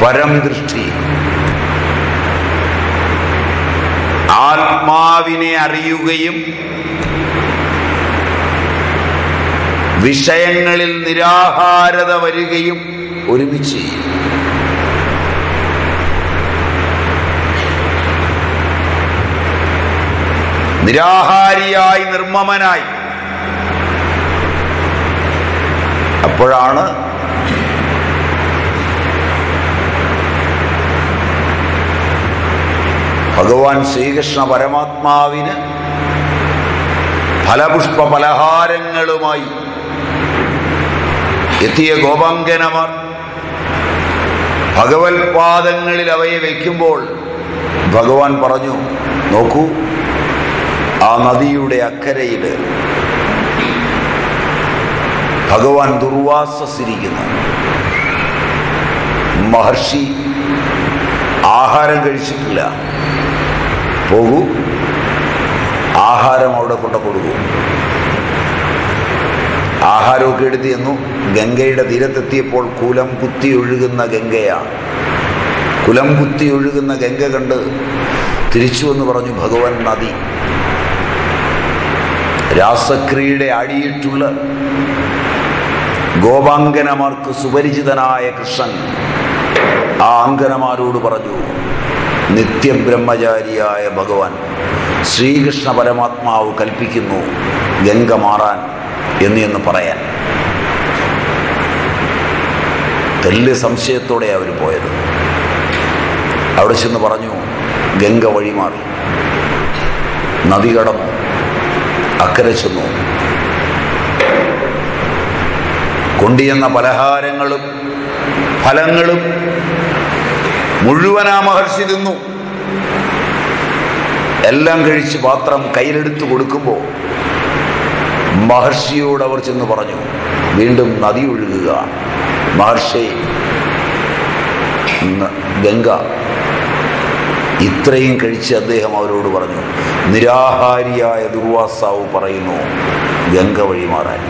S1: പരം ദൃഷ്ടി ആത്മാവിനെ അറിയുകയും വിഷയങ്ങളിൽ നിരാഹാരത വരികയും ഒരുമിച്ച് ചെയ്യും. നിരാഹാരിയായി നിർമ്മമനായി. അപ്പോഴാണ് ഭഗവാൻ ശ്രീകൃഷ്ണ പരമാത്മാവിന് ഫലപുഷ്പ പലഹാരങ്ങളുമായി എത്തിയ ഗോപാങ്കനമാർ ഭഗവത് പാദങ്ങളിൽ അവയെ വയ്ക്കുമ്പോൾ ഭഗവാൻ പറഞ്ഞു നോക്കൂ ആ നദിയുടെ അക്കരയിൽ ഭഗവാൻ ദുർവാസസിരിക്കുന്നു. മഹർഷി ആഹാരം കഴിച്ചിട്ടില്ല. പോകൂ ആഹാരം അവിടെ കൊണ്ട കൊടുക്കൂ ആഹാരമൊക്കെ എടുത്തു ചെന്നു. ഗംഗയുടെ തീരത്തെത്തിയപ്പോൾ കുലം കുത്തി ഒഴുകുന്ന ഗംഗയാണ്. കുലം കുത്തി ഒഴുകുന്ന ഗംഗ കണ്ട് തിരിച്ചു എന്ന് പറഞ്ഞു ഭഗവാൻ നദി. രാസക്രിയയുടെ ആടിയിട്ടുള്ള ഗോപാങ്കനമാർക്ക് സുപരിചിതനായ കൃഷ്ണൻ ആ അങ്കനമാരോട് പറഞ്ഞു നിത്യബ്രഹ്മചാരിയായ ഭഗവാൻ ശ്രീകൃഷ്ണ പരമാത്മാവ് കൽപ്പിക്കുന്നു ഗംഗ മാറാൻ. എന്ന് എന്ന് പറയാൻ. തെല്ല് സംശയത്തോടെ അവർ പോയത്. അവിടെ ചെന്ന് പറഞ്ഞു ഗംഗ വഴിമാറി നദി കടന്നു അക്കരെ ചെന്നു. കൊണ്ടിയെന്ന പലഹാരങ്ങളും ഫലങ്ങളും മുഴുവൻ ആ മഹർഷി തിന്നു. എല്ലാം കഴിച്ച് പാത്രം കയ്യിലെടുത്ത് കൊടുക്കുമ്പോൾ മഹർഷിയോട് അവർ ചെന്ന് പറഞ്ഞു വീണ്ടും നദി ഒഴുകുക. മഹർഷി ഗംഗ. ഇത്രയും കഴിച്ച് അദ്ദേഹം അവരോട് പറഞ്ഞു നിരാഹാരിയായ ദുർവാസാവ് പറയുന്നു ഗംഗ വഴിമാറാൻ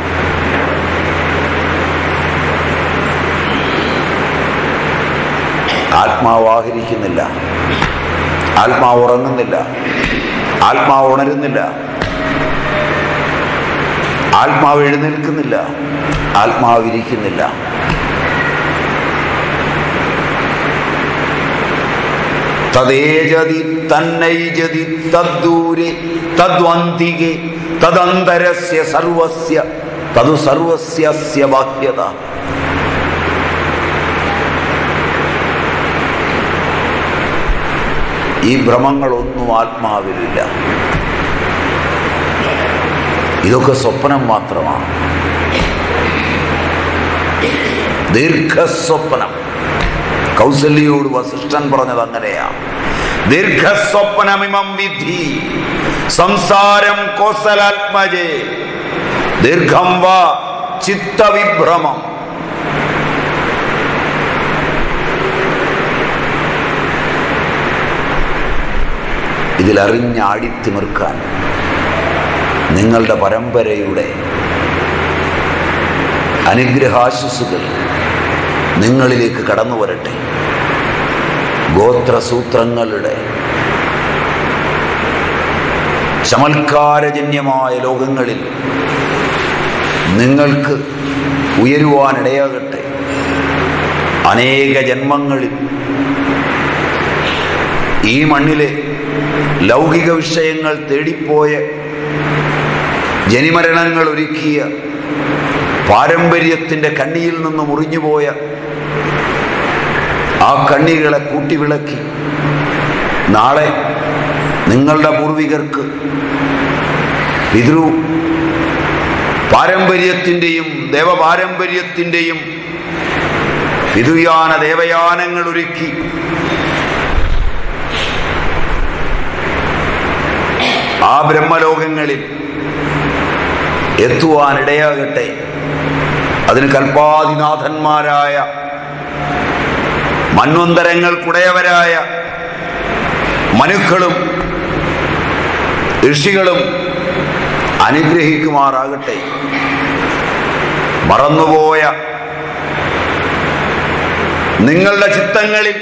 S1: ആത്മാവ് ആഹരിക്കുന്നില്ല. ആത്മാവ് ഉറങ്ങുന്നില്ല. ആത്മാവ് ഉണരുന്നില്ല. ആത്മാവ് എഴുന്നേൽക്കുന്നില്ല. ആത്മാവ് ഇരിക്കുന്നില്ല തദേജതി തന്നൈജതി തദ്ദൂരെ തദ്വന്തികെ തദന്തരസ്യ സർവസ്യ തതു സർവസ്യ ബാഹ്യത. ഈ ഭ്രമങ്ങളൊന്നും ആത്മാവിലില്ല. ഇതൊക്കെ സ്വപ്നം മാത്രമാണ് ദീർഘസ്വപ്നം കൗസല്യോട് വസിഷ്ഠൻ പറഞ്ഞത് അങ്ങനെയാ ദീർഘസ്വപ്നമിമം വിധി സംസാരം കോസലാത്മജേ ദീർഘം വാ ചിത്തവിഭ്രമം ഇതിലറിഞ്ഞാടിത്തിമിർക്കാൻ നിങ്ങളുടെ പരമ്പരയുടെ അനുഗ്രഹാശിസുകൾ നിങ്ങളിലേക്ക് കടന്നു വരട്ടെ. ഗോത്രസൂത്രങ്ങളുടെ ചമൽക്കാരജന്യമായ ലോകങ്ങളിൽ നിങ്ങൾക്ക് ഉയരുവാനിടയാകട്ടെ. അനേക ജന്മങ്ങളിൽ ഈ മണ്ണിലെ ലൗകിക വിഷയങ്ങൾ തേടിപ്പോയ ജനിമരണങ്ങൾ ഒരുക്കിയ പാരമ്പര്യത്തിന്റെ കണ്ണിയിൽ നിന്ന് മുറിഞ്ഞുപോയ ആ കണ്ണികളെ കൂട്ടിവിളക്കി നാളെ നിങ്ങളുടെ പൂർവികർക്ക് പിതൃ പാരമ്പര്യത്തിന്റെയും ദേവപാരമ്പര്യത്തിന്റെയും പിതൃയാന ദേവയാനങ്ങൾ ഒരുക്കി ആ ബ്രഹ്മലോകങ്ങളിൽ എത്തുവാനിടയാകട്ടെ. അതിന് കൽപ്പാതിനാഥന്മാരായ മന്വന്തരങ്ങൾക്കുടയവരായ മനുക്കളും ഋഷികളും അനുഗ്രഹിക്കുമാറാകട്ടെ. മറന്നുപോയ നിങ്ങളുടെ ചിത്തങ്ങളിൽ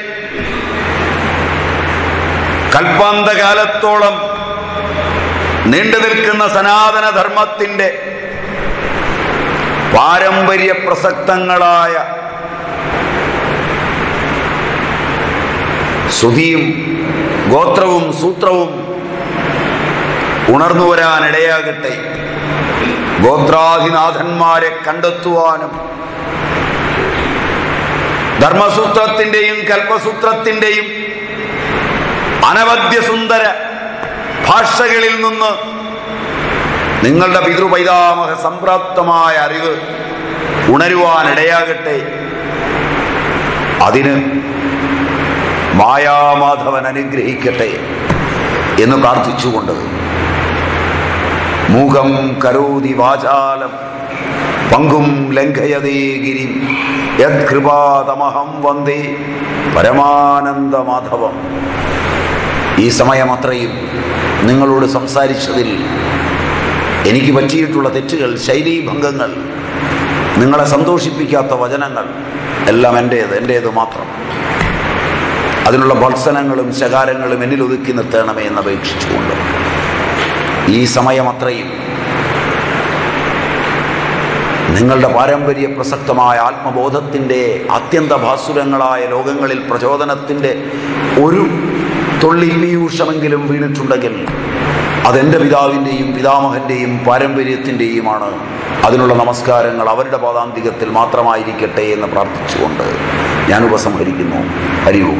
S1: കൽപ്പാന്തകാലത്തോളം നീണ്ടു നിൽക്കുന്ന സനാതന ധർമ്മത്തിന്റെ പാരമ്പര്യ പ്രസക്തങ്ങളായ ശ്രുതിയും ഗോത്രവും സൂത്രവും ഉണർന്നു വരാനിടയാകട്ടെ. ഗോത്രാധിനാഥന്മാരെ കണ്ടെത്തുവാനും ധർമ്മസൂത്രത്തിന്റെയും കൽപ്പസൂത്രത്തിന്റെയും അനവദ്യ സുന്ദര ഭാഷകളിൽ നിന്ന് നിങ്ങളുടെ പിതൃപൈതാമഹ സംപ്രാപ്തമായ അറിവ് ഉണരുവാനിടയാകട്ടെ. അതിന് മായാമാധവൻ അനുഗ്രഹിക്കട്ടെ എന്ന് പ്രാർത്ഥിച്ചുകൊണ്ട് മൂകം കരോതി വാചാലം പങ്കും ലംഘയതേ ഗിരി യത്കൃപാതമഹം വന്ദേ പരമാനന്ദമാധവം ഈ സമയം അത്രയും. നിങ്ങളോട് സംസാരിച്ചതിൽ എനിക്ക് പറ്റിയിട്ടുള്ള തെറ്റുകൾ ശൈലി ഭംഗങ്ങൾ നിങ്ങളെ സന്തോഷിപ്പിക്കാത്ത വചനങ്ങൾ എല്ലാം എന്റേത് എന്റേത് മാത്രം. അതിനുള്ള ഭത്സനങ്ങളും ശകാരങ്ങളും എന്നിൽ ഒതുക്കി നിർത്തണമേ എന്ന് അപേക്ഷിച്ചുകൊണ്ട്. ഈ സമയം അത്രയും. നിങ്ങളുടെ പാരമ്പര്യ പ്രസക്തമായ ആത്മബോധത്തിന്റെ അത്യന്ത ഭാസുരങ്ങളായ ലോകങ്ങളിൽ പ്രചോദനത്തിന്റെ ഒരു തൊള്ളില്ലീയൂഷമെങ്കിലും വീണിട്ടുണ്ടെങ്കിൽ അതെന്റെ പിതാവിന്റെയും പിതാമഹന്റെയും പാരമ്പര്യത്തിന്റെയുമാണ് അതിനുള്ള നമസ്കാരങ്ങൾ അവരുടെ പാതാന്തികത്തിൽ മാത്രമായിരിക്കട്ടെ എന്ന് പ്രാർത്ഥിച്ചുകൊണ്ട് ഞാൻ ഉപസംഹരിക്കുന്നു. ഹരിവും